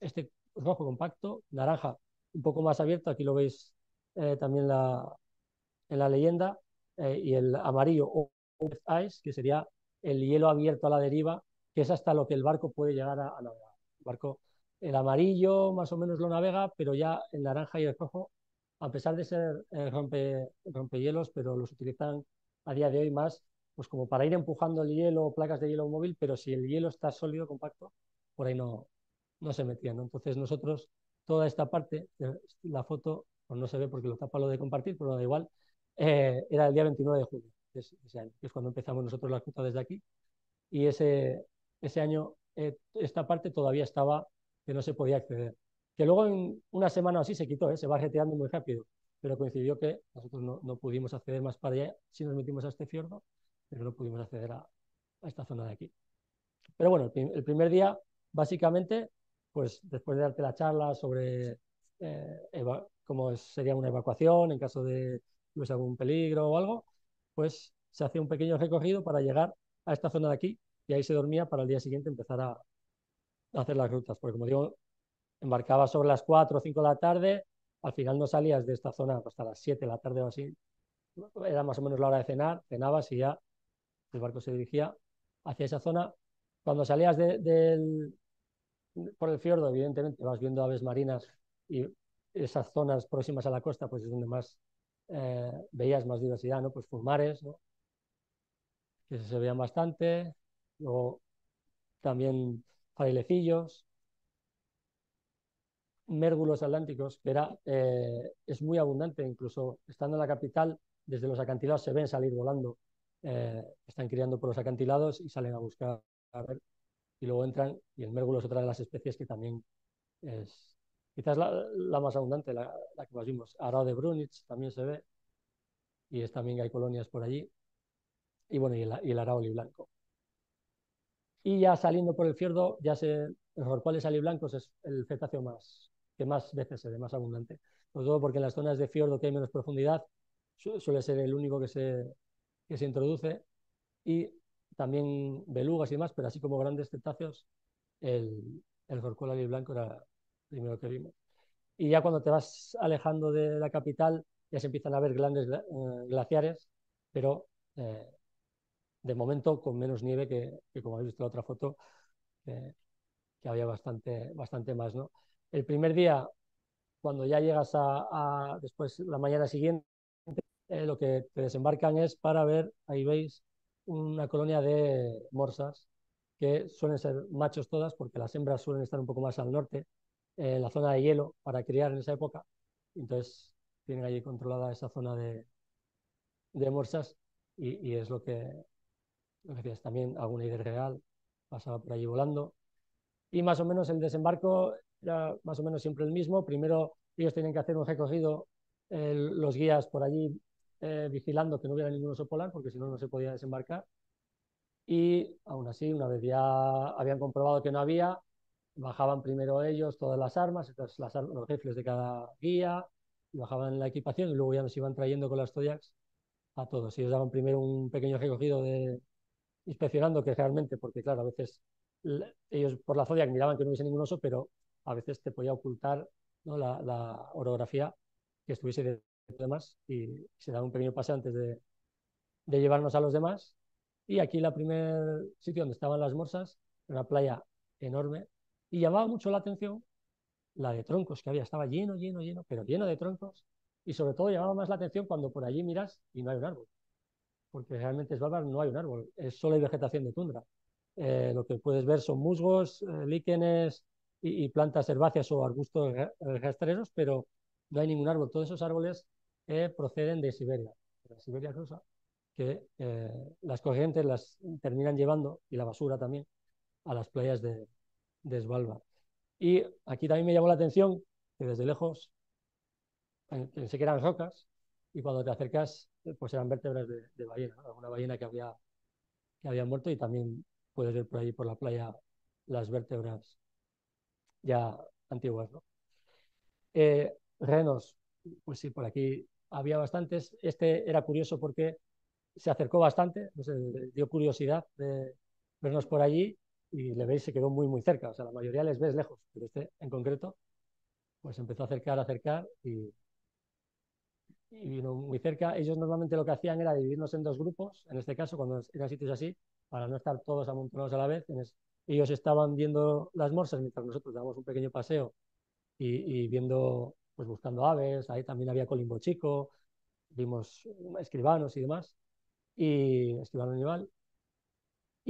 este rojo compacto, naranja un poco más abierto, aquí lo veis eh, también la, en la leyenda, eh, y el amarillo ice, que sería el hielo abierto a la deriva, que es hasta lo que el barco puede llegar a, navegar. El barco, el amarillo más o menos lo navega, pero ya el naranja y el rojo, a pesar de ser eh, rompe, rompehielos, pero los utilizan a día de hoy más pues como para ir empujando el hielo, placas de hielo móvil, pero si el hielo está sólido, compacto, por ahí no, no se metían. Entonces nosotros, toda esta parte, la foto, pues no se ve porque lo tapa lo de compartir, pero da igual, eh, era el día 29 de julio de ese año, que es cuando empezamos nosotros la ruta desde aquí. Y ese, ese año eh, esta parte todavía estaba que no se podía acceder. Que luego en una semana o así se quitó, ¿eh? se va reteando muy rápido, pero coincidió que nosotros no, no, pudimos acceder más para allá, si nos metimos a este fiordo, pero no pudimos acceder a, a esta zona de aquí. Pero bueno, el, primer día, básicamente, pues después de darte la charla sobre cómo sería una evacuación en caso de hubiese algún peligro o algo, pues se hacía un pequeño recorrido para llegar a esta zona de aquí y ahí se dormía para el día siguiente empezar a, hacer las rutas. Porque como digo, embarcabas sobre las 4 o 5 de la tarde, al final no salías de esta zona hasta las 7 de la tarde o así. Era más o menos la hora de cenar, cenabas y ya el barco se dirigía hacia esa zona. Cuando salías del, por el fiordo, evidentemente vas viendo aves marinas y esas zonas próximas a la costa, pues es donde más eh, veías más diversidad, ¿no? Pues fulmares, ¿no? Que se veían bastante. Luego también frailecillos, mérgulos atlánticos, que era, eh, es muy abundante, incluso estando en la capital, desde los acantilados se ven salir volando, eh, están criando por los acantilados y salen a buscar a ver, y luego entran, y el mérgulo es otra de las especies que también es, Quizás la, más abundante, la, que más vimos. Arao de Brunitz también se ve. Y es también hay colonias por allí. Y bueno, y el, y el blanco. Y ya saliendo por el fiordo, ya se, los rorcuales aliblancos es el cetáceo más que más veces se ve, más abundante. Sobre todo porque en las zonas de fiordo que hay menos profundidad suele ser el único que se, que se introduce y también belugas y demás, pero así como grandes cetáceos, el, el blanco era el primero que vimos. Y ya cuando te vas alejando de la capital, ya se empiezan a ver grandes eh, glaciares, pero eh, de momento con menos nieve que, como habéis visto en la otra foto, que había bastante, bastante más. ¿no? El primer día, cuando ya llegas a, después la mañana siguiente, eh, lo que te desembarcan es para ver, ahí veis, una colonia de morsas, que suelen ser machos todas, porque las hembras suelen estar un poco más al norte, en la zona de hielo, para criar en esa época. Entonces, tienen allí controlada esa zona de, de morsas y, es lo que, decías. También alguna idea real pasaba por allí volando. Y más o menos el desembarco era más o menos siempre el mismo. Primero ellos tenían que hacer un recorrido, los guías por allí eh, vigilando que no hubiera ningún oso polar, porque si no, no se podía desembarcar. Y aún así, una vez ya habían comprobado que no había, bajaban primero ellos todas las armas, entonces las los rifles de cada guía, y bajaban la equipación y luego ya nos iban trayendo con las Zodiacs a todos. Ellos daban primero un pequeño recogido de inspeccionando que realmente, porque claro, a veces ellos por la Zodiac miraban que no hubiese ningún oso, pero a veces te podía ocultar ¿no? la, orografía que estuviese de demás y se daba un pequeño pase antes de, de llevarnos a los demás. Y aquí la primer sitio donde estaban las morsas, una playa enorme, y llamaba mucho la atención la de troncos que había, estaba lleno, lleno, lleno, pero lleno de troncos, y sobre todo llamaba más la atención cuando por allí miras y no hay un árbol, porque realmente es Svalbard no hay un árbol, es solo hay vegetación de tundra. Eh, lo que puedes ver son musgos, eh, líquenes y, plantas herbáceas o arbustos rastreros, pero no hay ningún árbol. Todos esos árboles eh, proceden de Siberia, de la Siberia rusa, que las corrientes las terminan llevando, y la basura también, a las playas de, de Svalbard. Y aquí también me llamó la atención que desde lejos pensé que eran rocas y cuando te acercas pues eran vértebras de, ballena, alguna ballena que había, que había muerto y también puedes ver por ahí por la playa las vértebras ya antiguas. ¿no? Eh, renos, pues sí, por aquí había bastantes. Este era curioso porque se acercó bastante, pues, dio curiosidad de vernos por allí y le veis se quedó muy, muy cerca. O sea, la mayoría les ves lejos, pero este en concreto, pues empezó a acercar, a acercar y, y vino muy cerca. Ellos normalmente lo que hacían era dividirnos en dos grupos, en este caso, cuando eran sitios así, para no estar todos amontonados a la vez. Ellos estaban viendo las morsas mientras nosotros dábamos un pequeño paseo y, viendo, pues buscando aves. Ahí también había colimbo chico, vimos escribanos y demás. Y escribano animal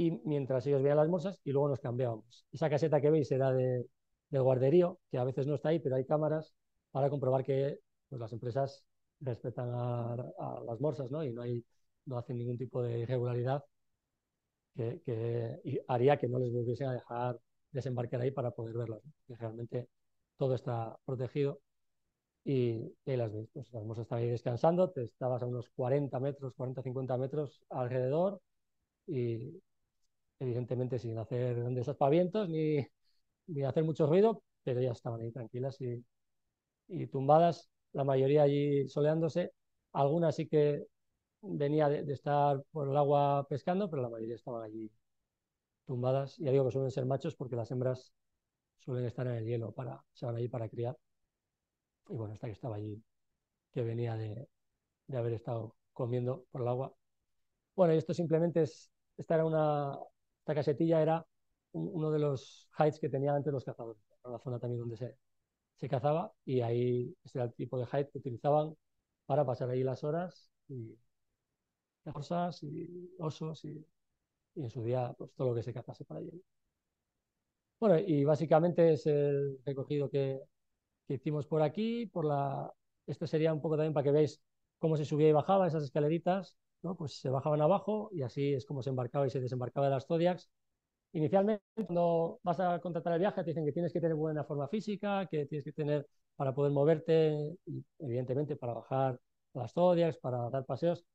y mientras ellos veían las morsas y luego nos cambiábamos. Esa caseta que veis era de, del guarderío, que a veces no está ahí, pero hay cámaras para comprobar que pues, las empresas respetan a, las morsas ¿no? y no, hay, no hacen ningún tipo de irregularidad que, haría que no les volviesen a dejar desembarcar ahí para poder verlas. Que realmente todo está protegido y, y las. Pues, las morsas están ahí descansando, te estabas a unos 40 metros, 40-50 metros alrededor y evidentemente sin hacer grandes aspavientos ni, ni hacer mucho ruido, pero ya estaban ahí tranquilas y, y tumbadas, la mayoría allí soleándose, algunas sí que venía de, estar por el agua pescando, pero la mayoría estaban allí tumbadas. Ya digo que suelen ser machos porque las hembras suelen estar en el hielo, para, se van allí para criar. Y bueno, esta que estaba allí, que venía de, de haber estado comiendo por el agua. Bueno, y esto simplemente es, esta era una, esta casetilla era uno de los heights que tenían antes los cazadores, la zona también donde se, cazaba y ahí ese era el tipo de height que utilizaban para pasar ahí las horas y cosas y osos y, en su día pues todo lo que se cazase para allí. Bueno, y básicamente es el recogido que, que hicimos por aquí, por la, esto sería un poco también para que veáis cómo se subía y bajaba esas escaleritas pues se bajaban abajo y así es como se embarcaba y se desembarcaba de las Zodiacs. Inicialmente, cuando vas a contratar el viaje, te dicen que tienes que tener buena forma física, que tienes que tener para poder moverte, evidentemente para bajar las Zodiacs, para dar paseos,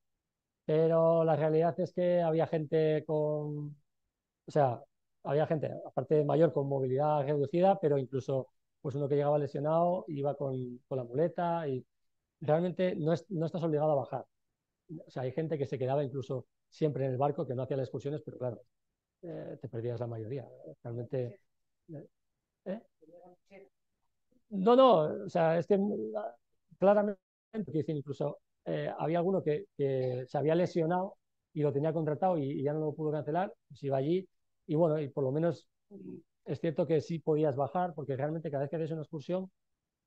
pero la realidad es que había gente con, o sea, había gente, aparte mayor, con movilidad reducida, pero incluso pues uno que llegaba lesionado iba con, la muleta y realmente no, no estás obligado a bajar. O sea, hay gente que se quedaba incluso siempre en el barco, que no hacía las excursiones, pero claro, eh, te perdías la mayoría. Realmente. Eh, ¿eh? No, no, o sea, es que claramente, incluso había alguno que, se había lesionado y lo tenía contratado y, ya no lo pudo cancelar, pues iba allí y bueno, y por lo menos mm, es cierto que sí podías bajar, porque realmente cada vez que hacías una excursión,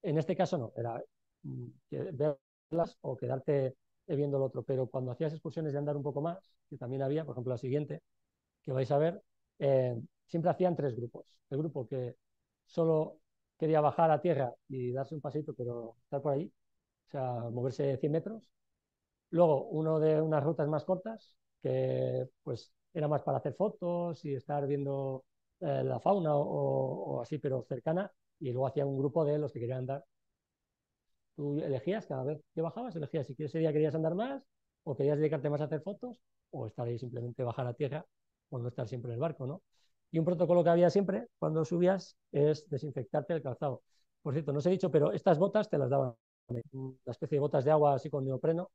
en este caso no, era mm, verlas o quedarte viendo el otro, pero cuando hacías excursiones de andar un poco más, que también había, por ejemplo, la siguiente, que vais a ver, eh, siempre hacían tres grupos. El grupo que solo quería bajar a tierra y darse un pasito, pero estar por ahí, o sea, moverse 100 metros. Luego, uno de unas rutas más cortas, que pues era más para hacer fotos y estar viendo eh, la fauna o, o, así, pero cercana. Y luego hacía un grupo de los que querían andar Tú elegías cada vez que bajabas, elegías si ese día querías andar más o querías dedicarte más a hacer fotos o estar ahí simplemente bajar a tierra o no estar siempre en el barco, ¿no? Y un protocolo que había siempre cuando subías es desinfectarte el calzado. Por cierto, no os he dicho, pero estas botas te las daban, una especie de botas de agua así con neopreno,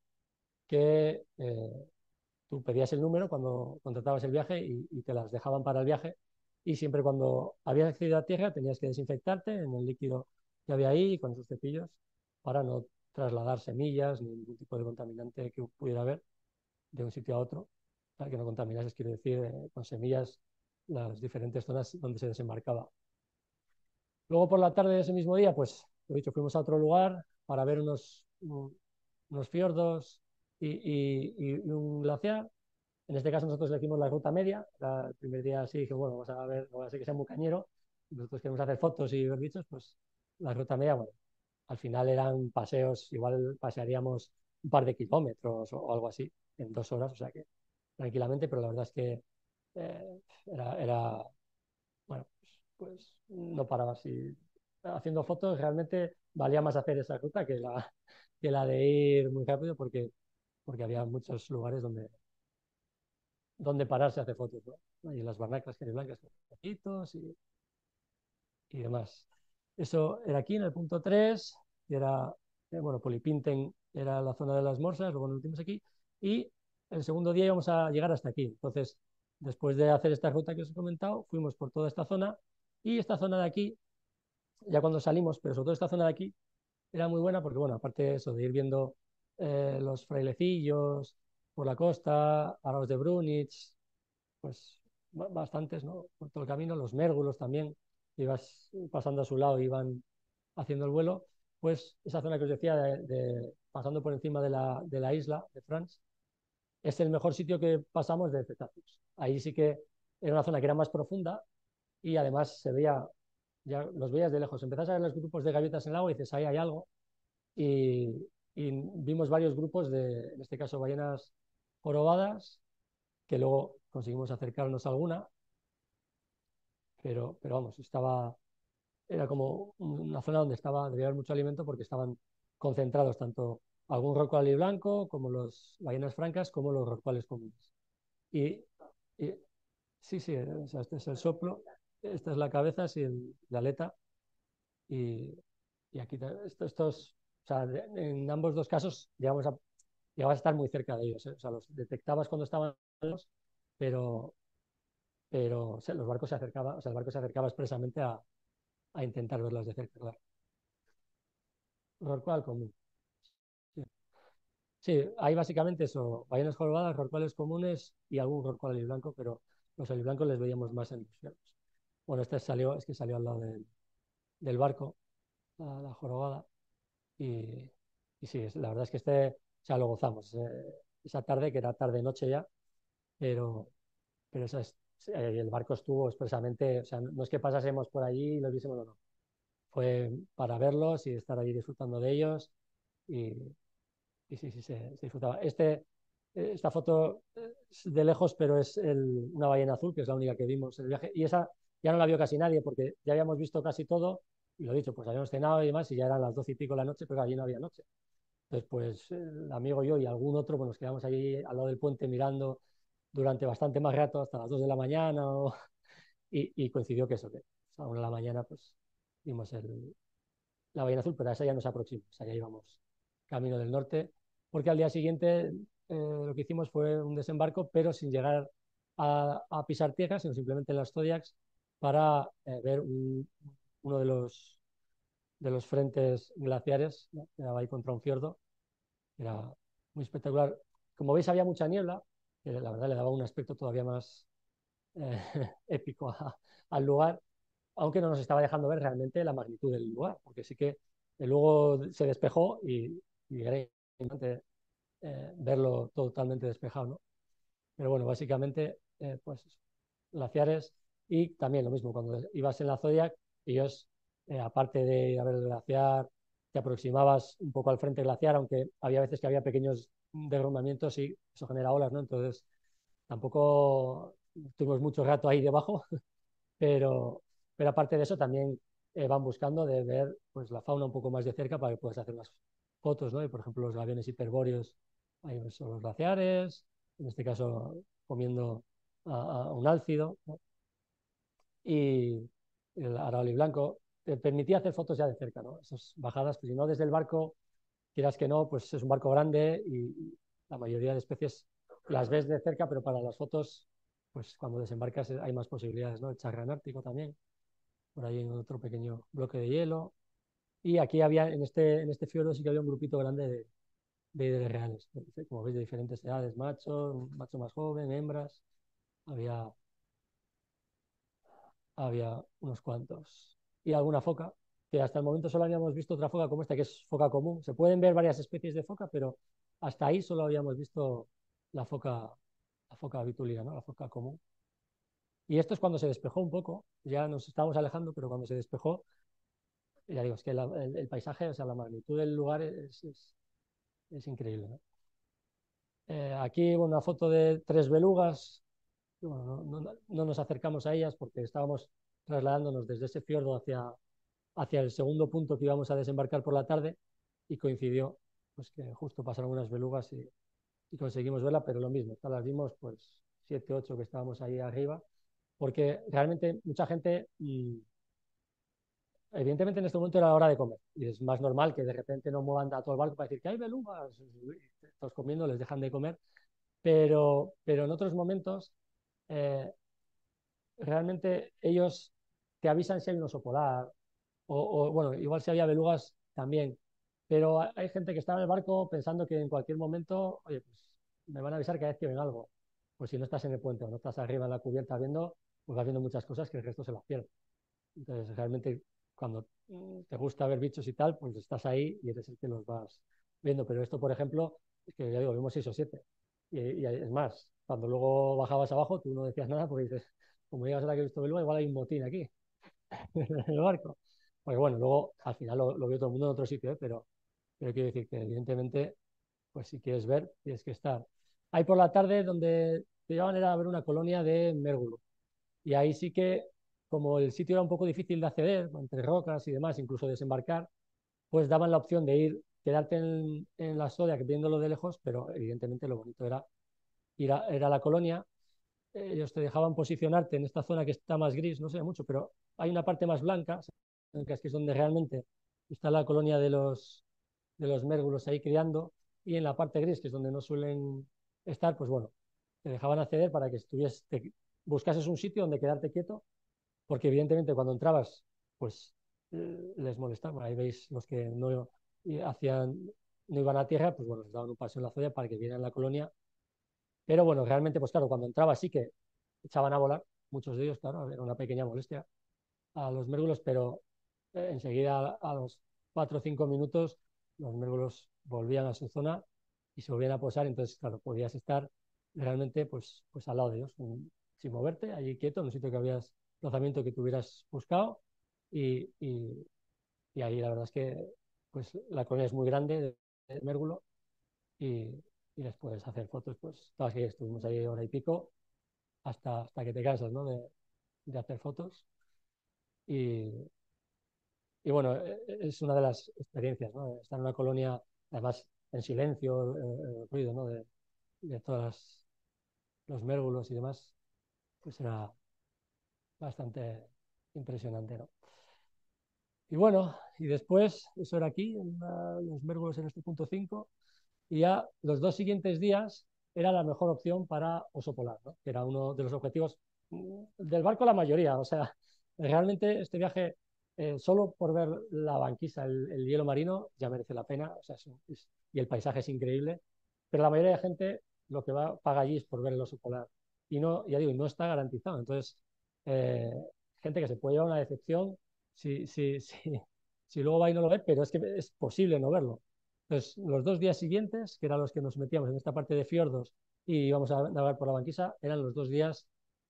que eh, tú pedías el número cuando contratabas el viaje y, y, te las dejaban para el viaje. Y siempre cuando habías accedido a tierra tenías que desinfectarte en el líquido que había ahí con esos cepillos para no trasladar semillas ni ningún tipo de contaminante que pudiera haber de un sitio a otro. Para que no contaminases, quiero decir, eh, con semillas las diferentes zonas donde se desembarcaba. Luego por la tarde de ese mismo día, pues, he dicho, fuimos a otro lugar para ver unos, unos fiordos y, un glaciar. En este caso nosotros elegimos la ruta media. el primer día sí dije, bueno, vamos a ver, no va a ser que sea muy cañero. Nosotros queremos hacer fotos y ver bichos, pues la ruta media, bueno, al final eran paseos, igual pasearíamos un par de kilómetros o, algo así en dos horas, o sea que tranquilamente, pero la verdad es que eh, era, bueno, pues, no paraba así. Haciendo fotos realmente valía más hacer esa ruta que la, que la de ir muy rápido porque, porque había muchos lugares donde, donde pararse a hacer fotos, ¿no? Y las barracas que blancas con y, y demás. Eso era aquí en el punto 3, que era, eh, bueno, Polipinten era la zona de las morsas, luego nos metimos aquí, y el segundo día íbamos a llegar hasta aquí. Entonces, después de hacer esta ruta que os he comentado, fuimos por toda esta zona, y esta zona de aquí, ya cuando salimos, pero sobre todo esta zona de aquí, era muy buena porque, bueno, aparte de eso, de ir viendo eh, los frailecillos por la costa, Aros de Brunich, pues bastantes, ¿no? Por todo el camino, los mérgulos también, ibas pasando a su lado, iban haciendo el vuelo, pues esa zona que os decía, de, pasando por encima de la, de la, isla de France, es el mejor sitio que pasamos de cetáceos. Ahí sí que era una zona que era más profunda y además se veía, ya los veías de lejos. Empezás a ver los grupos de gaviotas en el agua y dices, ahí hay algo. Y, y vimos varios grupos de, en este caso, ballenas jorobadas, que luego conseguimos acercarnos a alguna pero, pero vamos, estaba, era como una zona donde estaba, debía haber mucho alimento porque estaban concentrados tanto algún rorcual blanco como los ballenas francas como los rorcuales comunes. Y, sí, sí, este es el soplo, esta es la cabeza, sí, la aleta. Y, y aquí, esto, estos, o sea, en ambos dos casos llegamos a, llegabas a estar muy cerca de ellos, ¿eh? o sea, los detectabas cuando estaban pero, pero los barcos se acercaban, o sea, el barco se acercaba expresamente a, a intentar verlas de cerca, claro. Rorcual común. Sí. hay básicamente eso, ballenas jorobadas, rorcuales comunes y algún rorcual blanco, pero los blancos les veíamos más en los fierros. Bueno, este salió, es que salió al lado del, barco, la, jorobada, y, y, sí, la verdad es que este, o sea, lo gozamos. Eh, esa tarde, que era tarde-noche ya, pero, pero esa es, el barco estuvo expresamente, o sea, no es que pasásemos por allí y los viésemos, no, no. Fue para verlos y estar allí disfrutando de ellos y, y sí, sí, se, disfrutaba. Este, esta foto es de lejos, pero es una ballena azul, que es la única que vimos en el viaje, y esa ya no la vio casi nadie porque ya habíamos visto casi todo, y lo dicho, pues habíamos cenado y demás, y ya eran las doce y pico de la noche, pero allí no había noche. Entonces, pues el amigo yo y algún otro, pues nos quedamos allí al lado del puente mirando durante bastante más rato, hasta las 2 de la mañana, y, coincidió que eso, que a una de la mañana, pues vimos el, la ballena azul, pero a esa ya nos aproximamos, o sea, ya íbamos camino del norte, porque al día siguiente eh, lo que hicimos fue un desembarco, pero sin llegar a, pisar tierra, sino simplemente en las Zodiacs para eh, ver uno de los, de los frentes glaciares que estaba ahí contra un fiordo. Era muy espectacular. Como veis, había mucha niebla, la verdad le daba un aspecto todavía más eh, épico al lugar, aunque no nos estaba dejando ver realmente la magnitud del lugar, porque sí que luego se despejó y, era importante eh, verlo totalmente despejado, ¿no? Pero bueno, básicamente, eh, pues glaciares y también lo mismo, cuando ibas en la Zodiac, ellos, aparte de haber el glaciar, te aproximabas un poco al frente glaciar, aunque había veces que había pequeños derrumbamientos y eso genera olas, ¿no? Entonces, tampoco tuvimos mucho rato ahí debajo, pero, pero aparte de eso también van buscando de ver pues, la fauna un poco más de cerca para que puedas hacer más fotos, ¿no? Y, por ejemplo, los aviones hiperbóreos hay son los glaciares, en este caso comiendo a, un álcido, y el araoli blanco te permitía hacer fotos ya de cerca, ¿no? Esas bajadas, pues si no desde el barco, quieras que no, pues es un barco grande y la mayoría de especies las ves de cerca, pero para las fotos, pues cuando desembarcas hay más posibilidades, ¿no? El charrán ártico también, por ahí en otro pequeño bloque de hielo. Y aquí había, en este, en este fiordo sí que había un grupito grande de, de reales, como veis, de diferentes edades, machos, macho más joven, hembras, había, había unos cuantos. Y alguna foca, hasta el momento solo habíamos visto otra foca como esta, que es foca común. Se pueden ver varias especies de foca, pero hasta ahí solo habíamos visto la foca, la foca ¿no? la foca común. Y esto es cuando se despejó un poco, ya nos estábamos alejando, pero cuando se despejó, ya digo, es que el, paisaje, o sea, la magnitud del lugar es es increíble. ¿no? Eh, aquí una foto de tres belugas. no, nos acercamos a ellas porque estábamos trasladándonos desde ese fiordo hacia, hacia el segundo punto que íbamos a desembarcar por la tarde y coincidió pues, que justo pasaron unas belugas y, conseguimos verla, pero lo mismo, las vimos pues siete, ocho que estábamos ahí arriba, porque realmente mucha gente mm, Evidentemente en este momento era la hora de comer y es más normal que de repente no muevan a todo el barco para decir que hay belugas, estás comiendo, les dejan de comer, pero, pero en otros momentos eh, realmente ellos te avisan si hay un oso polar o, bueno, igual si había belugas también, pero hay gente que está en el barco pensando que en cualquier momento, oye, pues me van a avisar que hay que ven algo. Pues si no estás en el puente o no estás arriba en la cubierta viendo, pues vas viendo muchas cosas que el resto se las pierde. Entonces, realmente cuando te gusta ver bichos y tal, pues estás ahí y eres el que los vas viendo. Pero esto, por ejemplo, es que ya digo, vimos seis o siete. Y, es más, cuando luego bajabas abajo, tú no decías nada porque dices, como llegas a la que he visto Belúa, igual hay un botín aquí, en el barco. Pues bueno, luego al final lo, vio todo el mundo en otro sitio, ¿eh? pero, pero quiero decir que evidentemente, pues si quieres ver, tienes que estar. Ahí por la tarde donde te llevaban era a ver una colonia de mérgulo. Y ahí sí que como el sitio era un poco difícil de acceder, entre rocas y demás, incluso desembarcar, pues daban la opción de ir, quedarte en, la Sodia viéndolo de lejos, pero evidentemente lo bonito era ir a, era la colonia. Ellos te dejaban posicionarte en esta zona que está más gris, no sé mucho, pero hay una parte más blanca, que es donde realmente está la colonia de los, de los mérgulos ahí criando, y en la parte gris, que es donde no suelen estar, pues bueno, te dejaban acceder para que estuvieses, buscases un sitio donde quedarte quieto porque evidentemente cuando entrabas, pues eh, les molestaba. Ahí veis los que no hacían, no iban a tierra, pues bueno, les daban un paseo en la zoya para que vieran la colonia. Pero bueno, realmente, pues claro, cuando entrabas sí que echaban a volar, muchos de ellos, claro, era una pequeña molestia a los mérgulos, pero eh, enseguida a los cuatro o cinco minutos los mérgulos volvían a su zona y se volvían a posar, entonces, claro, podías estar realmente pues, pues al lado de ellos, sin moverte, allí quieto, en un sitio que habías lanzamiento que tú hubieras buscado. Y, y, ahí la verdad es que pues la colonia es muy grande de, Mérgulo y, y, les puedes hacer fotos, pues todas que estuvimos ahí hora y pico hasta, hasta que te cansas ¿no? de, de hacer fotos. Y, y bueno, e, e, es una de las experiencias, ¿no? Estar en una colonia, además en silencio, el, ruido, ¿no? De, de todos los mérgulos y demás, pues era, bastante impresionante, ¿no? Y bueno, y después, eso era aquí, los Mérgulos en este punto 5, y ya los dos siguientes días era la mejor opción para oso polar, ¿no? que era uno de los objetivos mm, del barco la mayoría. O sea, realmente este viaje, eh, solo por ver la banquisa, el, hielo marino, ya merece la pena. O sea, y el paisaje es increíble. Pero la mayoría de gente lo que va paga allí es por ver el oso polar. Y no, ya digo, no está garantizado. Entonces, eh, gente que se puede llevar una decepción si, si, si, si luego va y no lo ve, pero es que es posible no verlo. Entonces, los dos días siguientes, que eran los que nos metíamos en esta parte de fiordos y íbamos a navegar por la banquisa, eran los dos días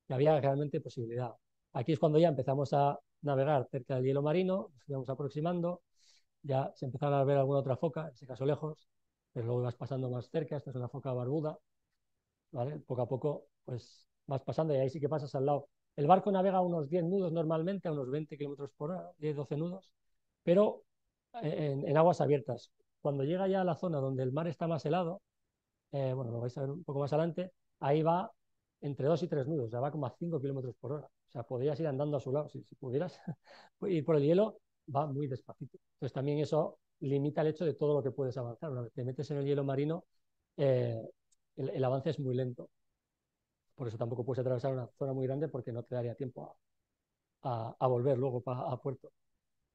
que había realmente posibilidad. Aquí es cuando ya empezamos a navegar cerca del hielo marino, nos íbamos aproximando, ya se empezaron a ver alguna otra foca, en ese caso lejos, pero luego ibas pasando más cerca, esta es una foca barbuda, ¿vale? Poco a poco, pues vas pasando y ahí sí que pasas al lado. El barco navega a unos 10 nudos normalmente, a unos 20 kilómetros por hora, 10, 12 nudos, pero eh, en, aguas abiertas. Cuando llega ya a la zona donde el mar está más helado, eh, bueno, lo vais a ver un poco más adelante, ahí va entre 2 y 3 nudos, ya va como a 5 kilómetros por hora. O sea, podrías ir andando a su lado, si, si pudieras ir por el hielo, va muy despacito. Entonces también eso limita el hecho de todo lo que puedes avanzar. Una vez te metes en el hielo marino, eh, el, avance es muy lento. Por eso tampoco puedes atravesar una zona muy grande porque no te daría tiempo a, volver luego a puerto.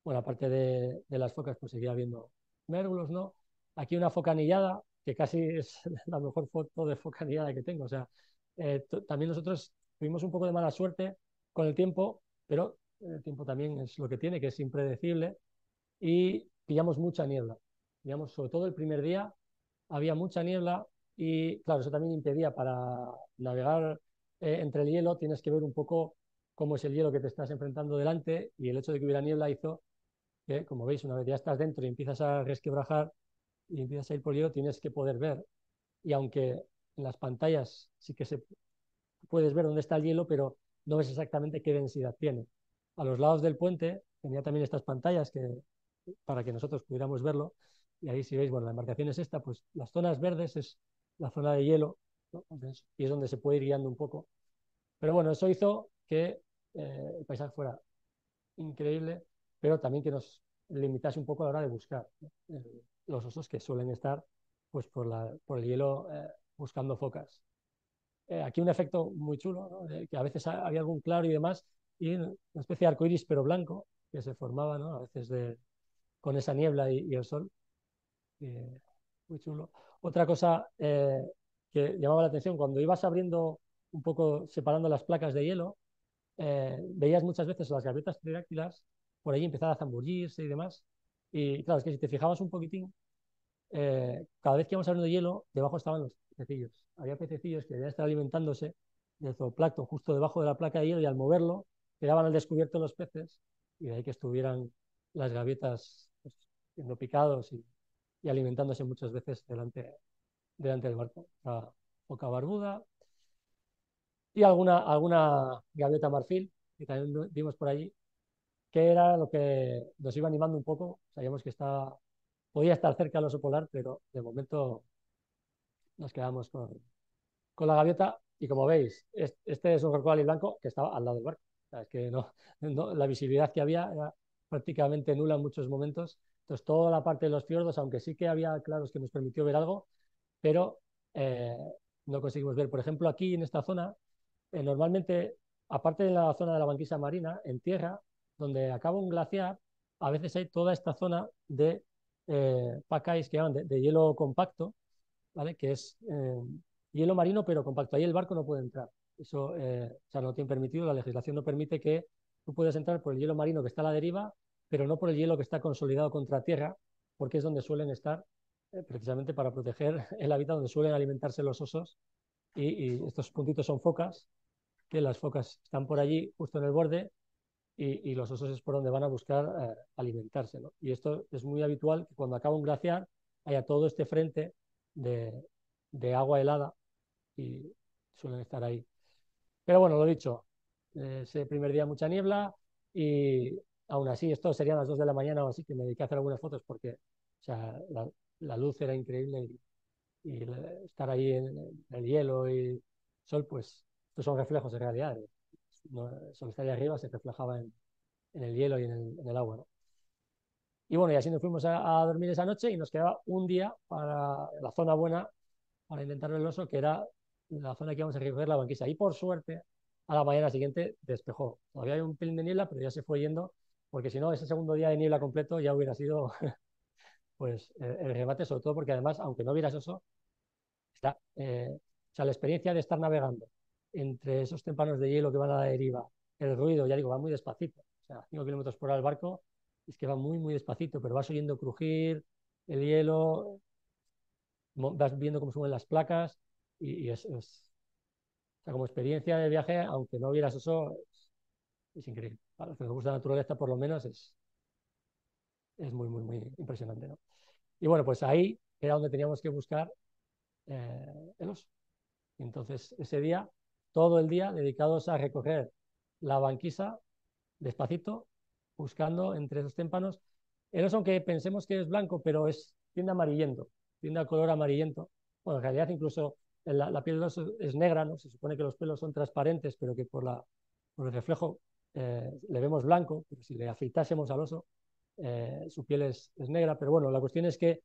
Bueno, aparte de, las focas, pues seguía viendo mérgulos, ¿no? Aquí una foca anillada, que casi es la mejor foto de foca anillada que tengo. O sea, eh, también nosotros tuvimos un poco de mala suerte con el tiempo, pero el tiempo también es lo que tiene, que es impredecible, y pillamos mucha niebla. Digamos, sobre todo el primer día había mucha niebla y, claro, eso también impedía para navegar eh, entre el hielo, tienes que ver un poco cómo es el hielo que te estás enfrentando delante y el hecho de que hubiera niebla hizo que, como veis, una vez ya estás dentro y empiezas a resquebrajar y empiezas a ir por hielo, tienes que poder ver. Y aunque en las pantallas sí que se puedes ver dónde está el hielo, pero no ves exactamente qué densidad tiene. A los lados del puente tenía también estas pantallas que, para que nosotros pudiéramos verlo. Y ahí si veis, bueno, la embarcación es esta, pues las zonas verdes es la zona de hielo, y es donde se puede ir guiando un poco. Pero bueno, eso hizo que eh, el paisaje fuera increíble pero también que nos limitase un poco a la hora de buscar eh, los osos que suelen estar pues, por, la, por el hielo eh, buscando focas. Eh, aquí un efecto muy chulo, que a veces había algún claro y demás, y una especie de arcoíris pero blanco que se formaba ¿no? a veces de, con esa niebla y, el sol. muy chulo. Otra cosa que llamaba la atención, cuando ibas abriendo un poco, separando las placas de hielo, veías muchas veces las gaviotas tridáctilas por ahí empezaba a zambullirse y demás. Y claro, es que si te fijabas un poquitín, eh, cada vez que íbamos abriendo hielo, debajo estaban los pececillos. Había pececillos que debían estar alimentándose del zooplancton justo debajo de la placa de hielo y al moverlo quedaban al descubierto los peces y de ahí que estuvieran las gaviotas pues, siendo picados y, alimentándose muchas veces delante, delante del barco. La foca barbuda y alguna, alguna gaviota marfil que también vimos por allí que era lo que nos iba animando un poco. Sabíamos que está, podía estar cerca del oso polar, pero de momento nos quedamos con, con la gaviota. Y como veis, este es un rorcual blanco que estaba al lado del barco. es que no, la visibilidad que había era prácticamente nula en muchos momentos. Entonces, toda la parte de los fiordos, aunque sí que había claros que nos permitió ver algo, pero eh, no conseguimos ver. Por ejemplo, aquí en esta zona, eh, normalmente, aparte de la zona de la banquisa marina, en tierra, donde acaba un glaciar, a veces hay toda esta zona de eh, pacais que llaman de, hielo compacto, ¿vale? que es eh, hielo marino pero compacto. Ahí el barco no puede entrar. Eso eh, o sea, no tiene permitido, la legislación no permite que tú puedas entrar por el hielo marino que está a la deriva, pero no por el hielo que está consolidado contra tierra, porque es donde suelen estar eh, precisamente para proteger el hábitat donde suelen alimentarse los osos. Y, y estos puntitos son focas, que las focas están por allí, justo en el borde, y, los osos es por donde van a buscar eh, alimentarse. ¿no? Y esto es muy habitual que cuando acaba un glaciar haya todo este frente de, agua helada y suelen estar ahí. Pero bueno, lo dicho, ese primer día mucha niebla y aún así, esto serían las 2 de la mañana o así, que me dediqué a hacer algunas fotos porque o sea, la, luz era increíble y, estar ahí en, el hielo y sol, pues estos son reflejos de realidad no, el sol estaría arriba, se reflejaba en, el hielo y en el, agua. Y bueno, y así nos fuimos a, dormir esa noche y nos quedaba un día para la zona buena para intentar el oso, que era la zona que íbamos a recoger la banquisa. Y por suerte, a la mañana siguiente despejó. Todavía hay un pelín de niebla, pero ya se fue yendo, porque si no, ese segundo día de niebla completo ya hubiera sido pues el remate, sobre todo porque además, aunque no vieras oso, está, eh, o sea, la experiencia de estar navegando entre esos témpanos de hielo que van a la deriva, el ruido, ya digo, va muy despacito. O sea, 5 kilómetros por hora el barco, es que va muy, muy despacito, pero vas oyendo crujir el hielo, vas viendo cómo suben las placas y, es, o sea, como experiencia de viaje, aunque no vieras eso, es, increíble. Para los que nos gusta la naturaleza, por lo menos, es, es muy, muy, muy impresionante. ¿no? Y bueno, pues ahí era donde teníamos que buscar eh, el oso. Entonces, ese día, todo el día dedicados a recoger la banquisa despacito, buscando entre esos témpanos. El oso, aunque pensemos que es blanco, pero es, tiende amarillento, tiende a color amarillento. Bueno, en realidad incluso la, piel del oso es negra, ¿no? Se supone que los pelos son transparentes, pero que por, la, por el reflejo eh, le vemos blanco, pero si le afeitásemos al oso, eh, su piel es, es, negra. Pero bueno, la cuestión es que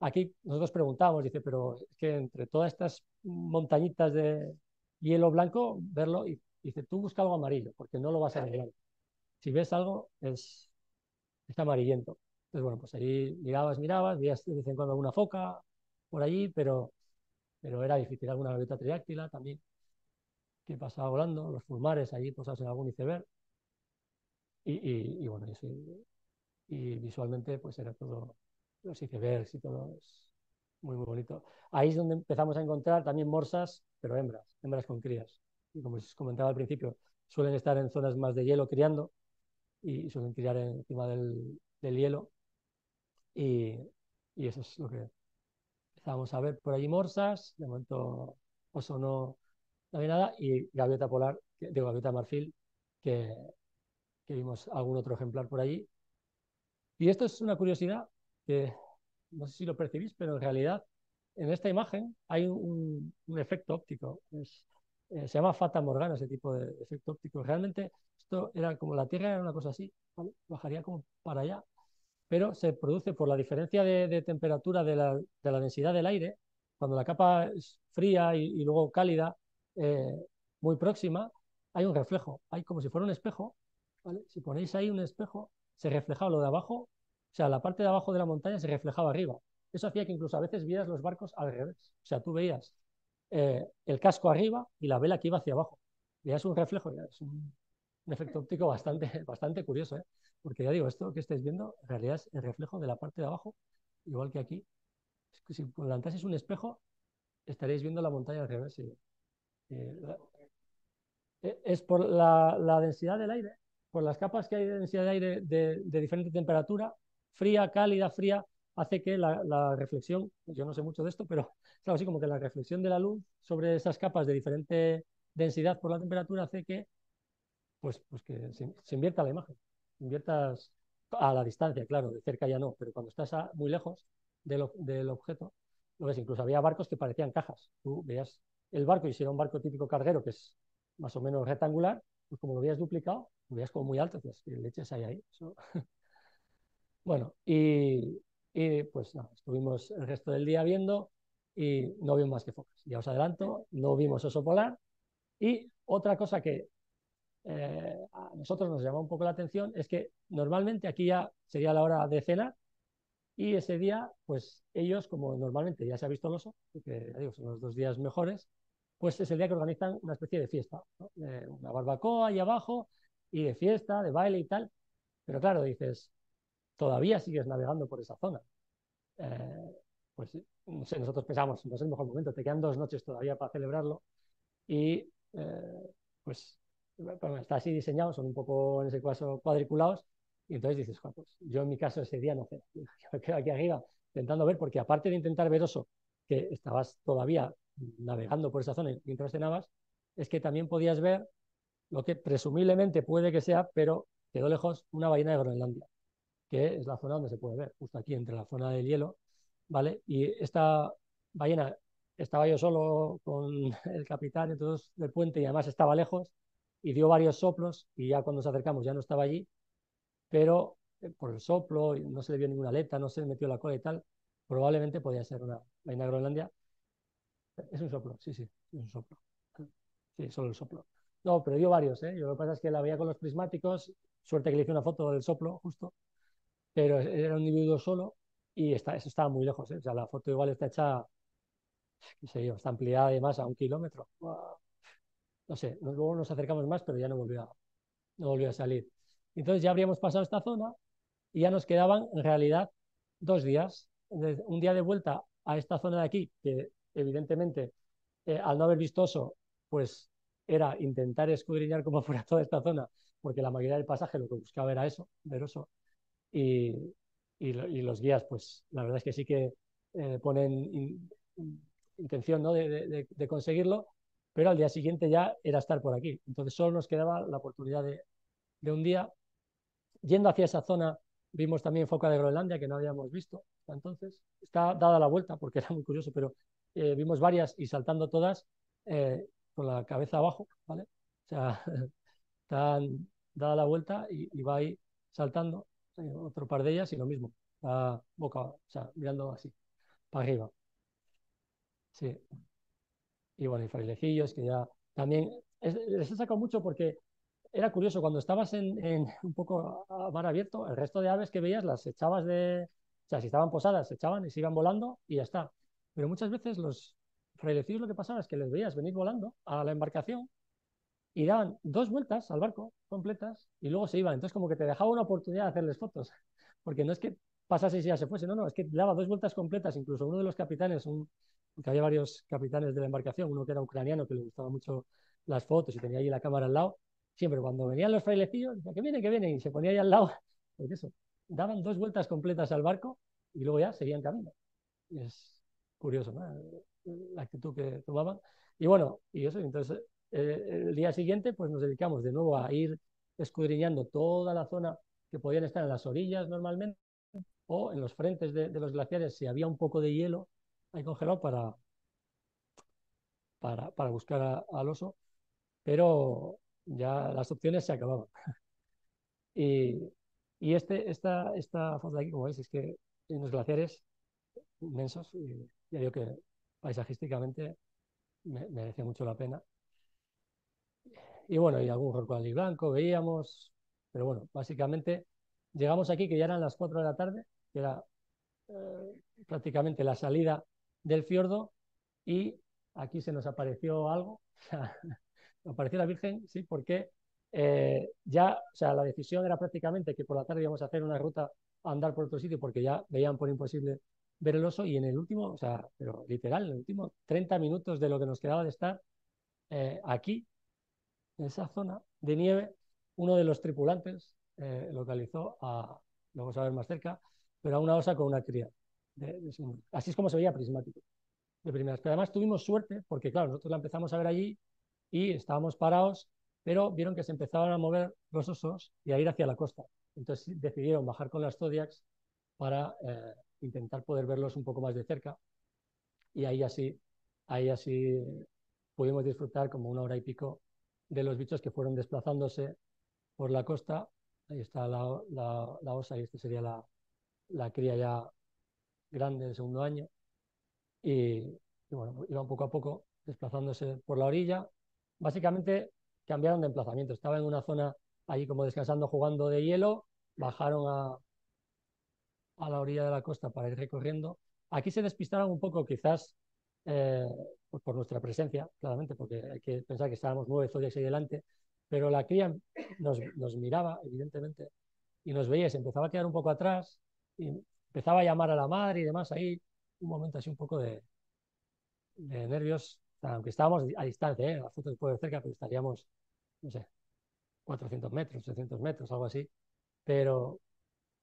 aquí nosotros preguntamos, dice, pero es que entre todas estas montañitas de hielo blanco, verlo, y dice, tú busca algo amarillo, porque no lo vas a ver Si ves algo, es, es amarillento. Entonces, bueno, pues ahí mirabas, mirabas, veías de vez en cuando alguna foca por allí, pero, pero era difícil. Alguna gaviota triáctila también, que pasaba volando, los fulmares allí posados en algún iceberg. Y, y, y bueno, y visualmente pues era todo los icebergs y todo es muy, muy bonito. Ahí es donde empezamos a encontrar también morsas, pero hembras, hembras con crías. Y como os comentaba al principio, suelen estar en zonas más de hielo criando y suelen criar encima del, del hielo. Y, y, eso es lo que empezamos a ver por allí morsas. De momento oso no, no había nada. Y gaviota polar, digo, gaviota marfil, que, que vimos algún otro ejemplar por allí. Y esto es una curiosidad que no sé si lo percibís, pero en realidad en esta imagen hay un, efecto óptico. Eh, se llama Fata Morgana ese tipo de efecto óptico. Realmente esto era como la Tierra era una cosa así, bajaría como para allá, pero se produce por la diferencia de, temperatura de la, densidad del aire, cuando la capa es fría y, luego cálida, eh, muy próxima, hay un reflejo, hay como si fuera un espejo. Si ponéis ahí un espejo, se refleja lo de abajo o sea, la parte de abajo de la montaña se reflejaba arriba. Eso hacía que incluso a veces vieras los barcos al revés. O sea, tú veías eh, el casco arriba y la vela que iba hacia abajo. Veías un reflejo, es un, efecto óptico bastante, bastante curioso, ¿eh? porque ya digo, esto que estáis viendo en realidad es el reflejo de la parte de abajo, igual que aquí. Es si plantaseis un espejo, estaréis viendo la montaña al revés. Eh, es por la, densidad del aire, por las capas que hay de densidad de aire de diferente temperatura, fría, cálida, fría, hace que la, reflexión, yo no sé mucho de esto, pero algo así como que la reflexión de la luz sobre esas capas de diferente densidad por la temperatura hace que, pues, pues que se, invierta la imagen, inviertas a la distancia, claro, de cerca ya no, pero cuando estás muy lejos del, del, objeto, lo ves, incluso había barcos que parecían cajas. Tú veías el barco y si era un barco típico carguero, que es más o menos rectangular, pues como lo veías duplicado, lo veías como muy alto, que leches hay ahí. Eso Bueno, y, pues nada, estuvimos el resto del día viendo y no vimos más que focas. Ya os adelanto, no vimos oso polar. Y otra cosa que eh, a nosotros nos llamó un poco la atención es que normalmente aquí ya sería la hora de cenar y ese día, pues ellos, como normalmente ya se ha visto el oso, porque digo, son los dos días mejores, pues es el día que organizan una especie de fiesta, una barbacoa ahí abajo y de fiesta, de baile y tal. Pero claro, dices, todavía sigues navegando por esa zona. Eh, pues no sé, nosotros pensamos, no es el mejor momento, te quedan dos noches todavía para celebrarlo y eh, pues está así diseñado, son un poco en ese caso cuadriculados y entonces dices, pues yo en mi caso ese día no sé, yo me quedo aquí arriba intentando ver, porque aparte de intentar ver oso, que estabas todavía navegando por esa zona mientras cenabas, es que también podías ver lo que presumiblemente puede que sea, pero quedó lejos, una ballena de Groenlandia que es la zona donde se puede ver, justo aquí entre la zona del hielo, ¿vale? Y esta ballena, estaba yo solo con el capitán y todos del puente y además estaba lejos y dio varios soplos y ya cuando nos acercamos ya no estaba allí, pero eh, por el soplo, no se le vio ninguna aleta, no se le metió la cola y tal, probablemente podía ser una vaina groenlandia. Es un soplo, sí, sí, es un soplo. Sí, solo el soplo. No, pero dio varios, ¿eh? Lo que pasa es que la veía con los prismáticos, suerte que le hice una foto del soplo, justo, pero era un individuo solo y está, eso estaba muy lejos, ¿eh? O sea, la foto igual está hecha, qué sé yo, está ampliada además a un kilómetro. No sé, luego nos acercamos más, pero ya no volvió a, no volvió a salir. Entonces ya habríamos pasado esta zona y ya nos quedaban en realidad dos días. Un día de vuelta a esta zona de aquí, que evidentemente eh, al no haber vistoso, pues era intentar escudriñar como fuera toda esta zona, porque la mayoría del pasaje lo que buscaba era eso, ver Y, y, los guías, pues la verdad es que sí que eh, ponen intención ¿no? de, conseguirlo, pero al día siguiente ya era estar por aquí. Entonces solo nos quedaba la oportunidad de, de un día. Yendo hacia esa zona, vimos también foca de Groenlandia, que no habíamos visto entonces. Está dada la vuelta, porque era muy curioso, pero eh, vimos varias y saltando todas eh, con la cabeza abajo, ¿vale? O sea, están dada la vuelta y, va ahí saltando otro par de ellas y lo mismo, boca, o sea, mirando así, para arriba. Sí. Y bueno, y frailecillos que ya también les he sacado mucho porque era curioso, cuando estabas en, un poco a mar abierto, el resto de aves que veías las echabas de, o sea, si estaban posadas, se echaban y se iban volando y ya está. Pero muchas veces los frailecillos lo que pasaba es que les veías venir volando a la embarcación y daban dos vueltas al barco completas y luego se iban. Entonces como que te dejaba una oportunidad de hacerles fotos, porque no es que pasase y ya se fuese, no, no, es que daba dos vueltas completas. Incluso uno de los capitanes, un, que había varios capitanes de la embarcación, uno que era ucraniano, que le gustaba mucho las fotos y tenía ahí la cámara al lado, siempre cuando venían los frailecillos, que vienen, que vienen, y se ponía ahí al lado, pues eso, daban dos vueltas completas al barco y luego ya seguían camino. es curioso, ¿no? La actitud que tomaban. Y bueno, y eso, entonces eh, el día siguiente pues nos dedicamos de nuevo a ir escudriñando toda la zona que podían estar en las orillas normalmente o en los frentes de, los glaciares si había un poco de hielo ahí congelado para, para, para buscar al oso, pero ya las opciones se acababan. y, y este, esta, esta foto de aquí, como veis, es que en los glaciares inmensos, y ya que paisajísticamente me, merece mucho la pena. Y bueno, y algún rorcual blanco veíamos, pero bueno, básicamente llegamos aquí que ya eran las 4 de la tarde, que era eh, prácticamente la salida del fiordo, y aquí se nos apareció algo, apareció la Virgen, sí, porque eh, ya, o sea, la decisión era prácticamente que por la tarde íbamos a hacer una ruta a andar por otro sitio porque ya veían por imposible ver el oso y en el último, o sea, pero literal, en el último 30 minutos de lo que nos quedaba de estar eh, aquí, en esa zona de nieve, uno de los tripulantes eh, localizó a, lo vamos a ver más cerca, pero a una osa con una cría. así es como se veía prismático de primeras. Pero además tuvimos suerte porque, claro, nosotros la empezamos a ver allí y estábamos parados, pero vieron que se empezaban a mover los osos y a ir hacia la costa. Entonces decidieron bajar con las Zodiacs para eh, intentar poder verlos un poco más de cerca y ahí así, ahí así pudimos disfrutar como una hora y pico de los bichos que fueron desplazándose por la costa. Ahí está la, la, osa y esta sería la, la, cría ya grande del segundo año. Y, y bueno, iban poco a poco desplazándose por la orilla básicamente cambiaron de emplazamiento. Estaba en una zona ahí como descansando, jugando de hielo, bajaron a, a la orilla de la costa para ir recorriendo. Aquí se despistaron un poco, quizás eh, por nuestra presencia, claramente, porque hay que pensar que estábamos nueve zodiacs ahí delante, pero la cría nos, miraba, evidentemente, y nos veía, se empezaba a quedar un poco atrás, y empezaba a llamar a la madre y demás, ahí un momento así un poco de, de nervios aunque estábamos a distancia, ¿eh? la foto puede cerca, pero estaríamos, no sé, 400 metros, 600 metros, algo así. Pero,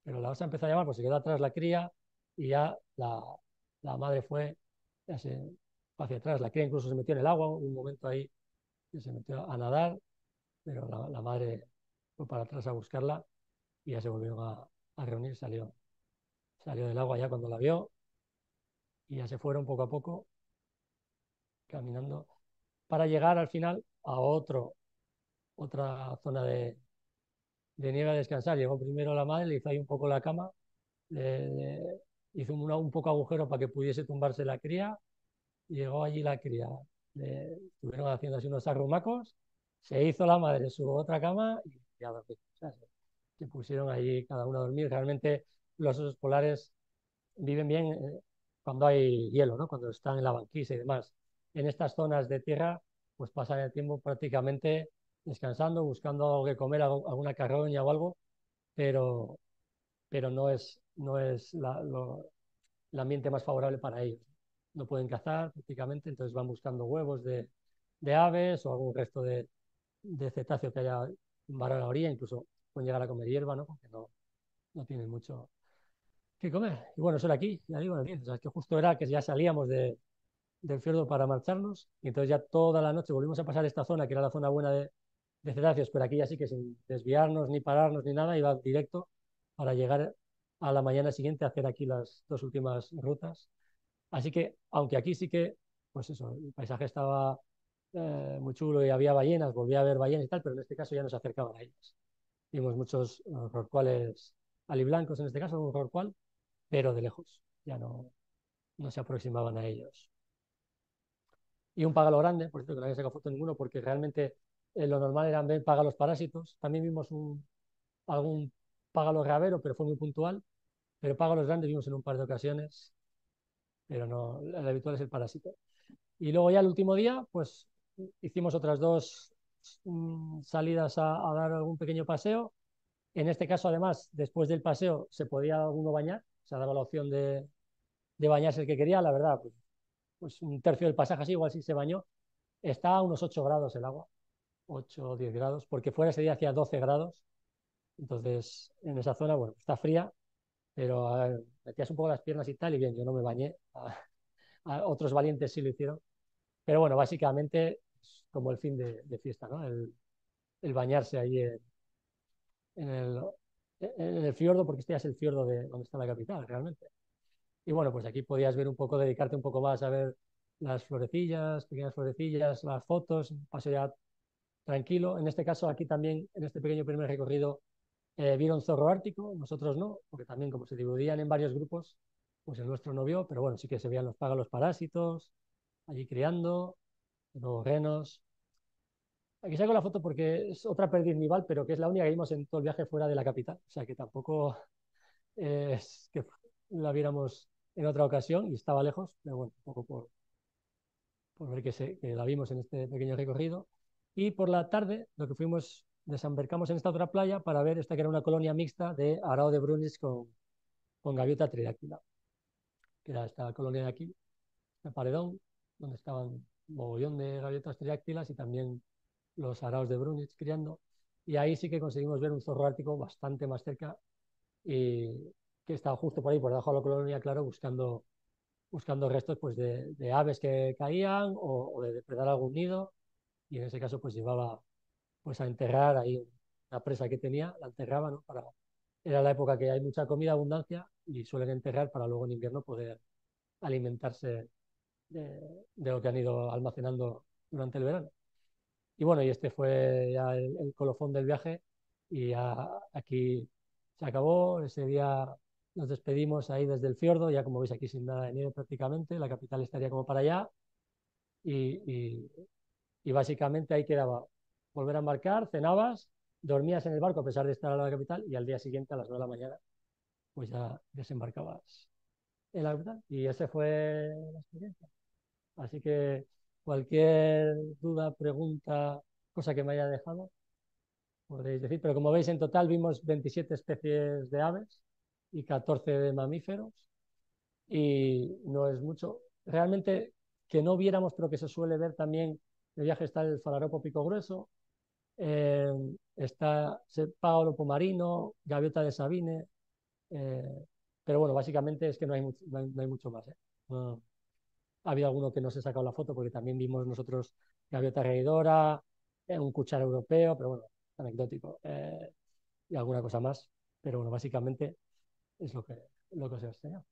pero la osa empezó a llamar, pues se quedó atrás la cría y ya la madre fue ya se, hacia atrás. La cría incluso se metió en el agua, un momento ahí se metió a nadar, pero la, madre fue para atrás a buscarla y ya se volvió a, reunir, salió, salió del agua ya cuando la vio y ya se fueron poco a poco caminando para llegar al final a otro, otra zona de, de nieve a descansar. Llegó primero la madre, le hizo ahí un poco la cama, hizo un, poco agujero para que pudiese tumbarse la cría. Llegó allí la cría. Le, estuvieron haciendo así unos arrumacos. Se hizo la madre su otra cama y se, pusieron allí cada uno a dormir. Realmente los osos polares viven bien eh, cuando hay hielo, ¿no? cuando están en la banquisa y demás. En estas zonas de tierra, pues pasan el tiempo prácticamente descansando, buscando algo que comer, alguna carroña o algo, pero, pero no es, no es la, el ambiente más favorable para ellos. No pueden cazar prácticamente, entonces van buscando huevos de, de aves o algún resto de, de cetáceo que haya en la orilla, incluso pueden llegar a comer hierba, ¿no? porque no, no tienen mucho que comer. Y bueno, eso era aquí, ya digo, o sea, que justo era que ya salíamos de, del fiordo para marcharnos y entonces ya toda la noche volvimos a pasar esta zona, que era la zona buena de, de cetáceos, pero aquí ya sí que sin desviarnos ni pararnos ni nada, iba directo para llegar a la mañana siguiente a hacer aquí las dos últimas rutas. Así que, aunque aquí sí que, pues eso, el paisaje estaba eh, muy chulo y había ballenas, volví a ver ballenas y tal, pero en este caso ya nos acercaban a ellas. Vimos muchos rorcuales aliblancos, en este caso un rorcual, pero de lejos, ya no, no se aproximaban a ellos. Y un págalo grande, por cierto que no había sacado foto ninguno, porque realmente eh, lo normal era ver págalos parásitos. También vimos un, algún págalo rabero, pero fue muy puntual. Pero págalos grandes vimos en un par de ocasiones, pero no, el habitual es el parásito. Y luego ya el último día, pues hicimos otras dos mm, salidas a, dar algún pequeño paseo. En este caso, además, después del paseo se podía alguno bañar, se daba la opción de, de bañarse el que quería, la verdad, pues, pues, un tercio del pasaje así, igual sí se bañó. Está a unos 8 grados el agua, 8 o 10 grados, porque fuera ese día hacía 12 grados. Entonces, en esa zona, bueno, está fría, pero metías un poco las piernas y tal, y bien, yo no me bañé. A, otros valientes sí lo hicieron. Pero bueno, básicamente como el fin de, fiesta, ¿no? El, bañarse ahí en, en, el, en, el, fiordo, porque este ya es el fiordo de donde está la capital, realmente. Y bueno, pues aquí podías ver un poco, dedicarte un poco más a ver las florecillas, pequeñas florecillas, las fotos, un paseo ya tranquilo. En este caso, aquí también, en este pequeño primer recorrido, eh, vieron zorro ártico, nosotros no, porque también como se dividían en varios grupos, pues el nuestro no vio, pero bueno, sí que se veían los págalos parásitos, allí criando, los renos. Aquí saco la foto porque es otra perdiz nival, pero que es la única que vimos en todo el viaje fuera de la capital, o sea que tampoco es que la viéramos en otra ocasión y estaba lejos, pero bueno, un poco por, por ver que, se, que la vimos en este pequeño recorrido. Y por la tarde lo que fuimos, desembarcamos en esta otra playa para ver esta que era una colonia mixta de arao de brunis con, con gaviota tridáctila, que era esta colonia de aquí, de paredón, donde estaban mogollón de gaviotas tridáctilas y también los araos de brunis criando. Y ahí sí que conseguimos ver un zorro ártico bastante más cerca y que estaba justo por ahí, por debajo de la colonia, claro, buscando, buscando restos pues, de, de aves que caían o, o de depredar algún nido y en ese caso pues llevaba pues a enterrar ahí una presa que tenía, la enterraba, ¿no? Para, era la época que hay mucha comida, abundancia, y suelen enterrar para luego en invierno poder alimentarse de, lo que han ido almacenando durante el verano. Y bueno, y este fue ya el, colofón del viaje, y aquí se acabó, ese día nos despedimos ahí desde el fiordo, ya como veis aquí sin nada de nieve prácticamente, la capital estaría como para allá, y, y básicamente ahí quedaba volver a embarcar, cenabas, dormías en el barco a pesar de estar a la capital y al día siguiente a las 9 de la mañana pues ya desembarcabas en la capital y esa fue la experiencia. Así que cualquier duda, pregunta, cosa que me haya dejado, podréis decir. Pero como veis, en total vimos 27 especies de aves y 14 de mamíferos y no es mucho. Realmente que no viéramos, pero que se suele ver también el viaje está el falaropo pico grueso, eh, está Paolo Pomarino, Gaviota de Sabine, eh, pero bueno, básicamente es que no hay, no hay, mucho más. ¿eh? ha habido alguno que no se ha sacado la foto porque también vimos nosotros Gaviota Reidora, un cuchar europeo, pero bueno, anecdótico, y alguna cosa más. Pero bueno, básicamente es lo que, lo que os he enseñado.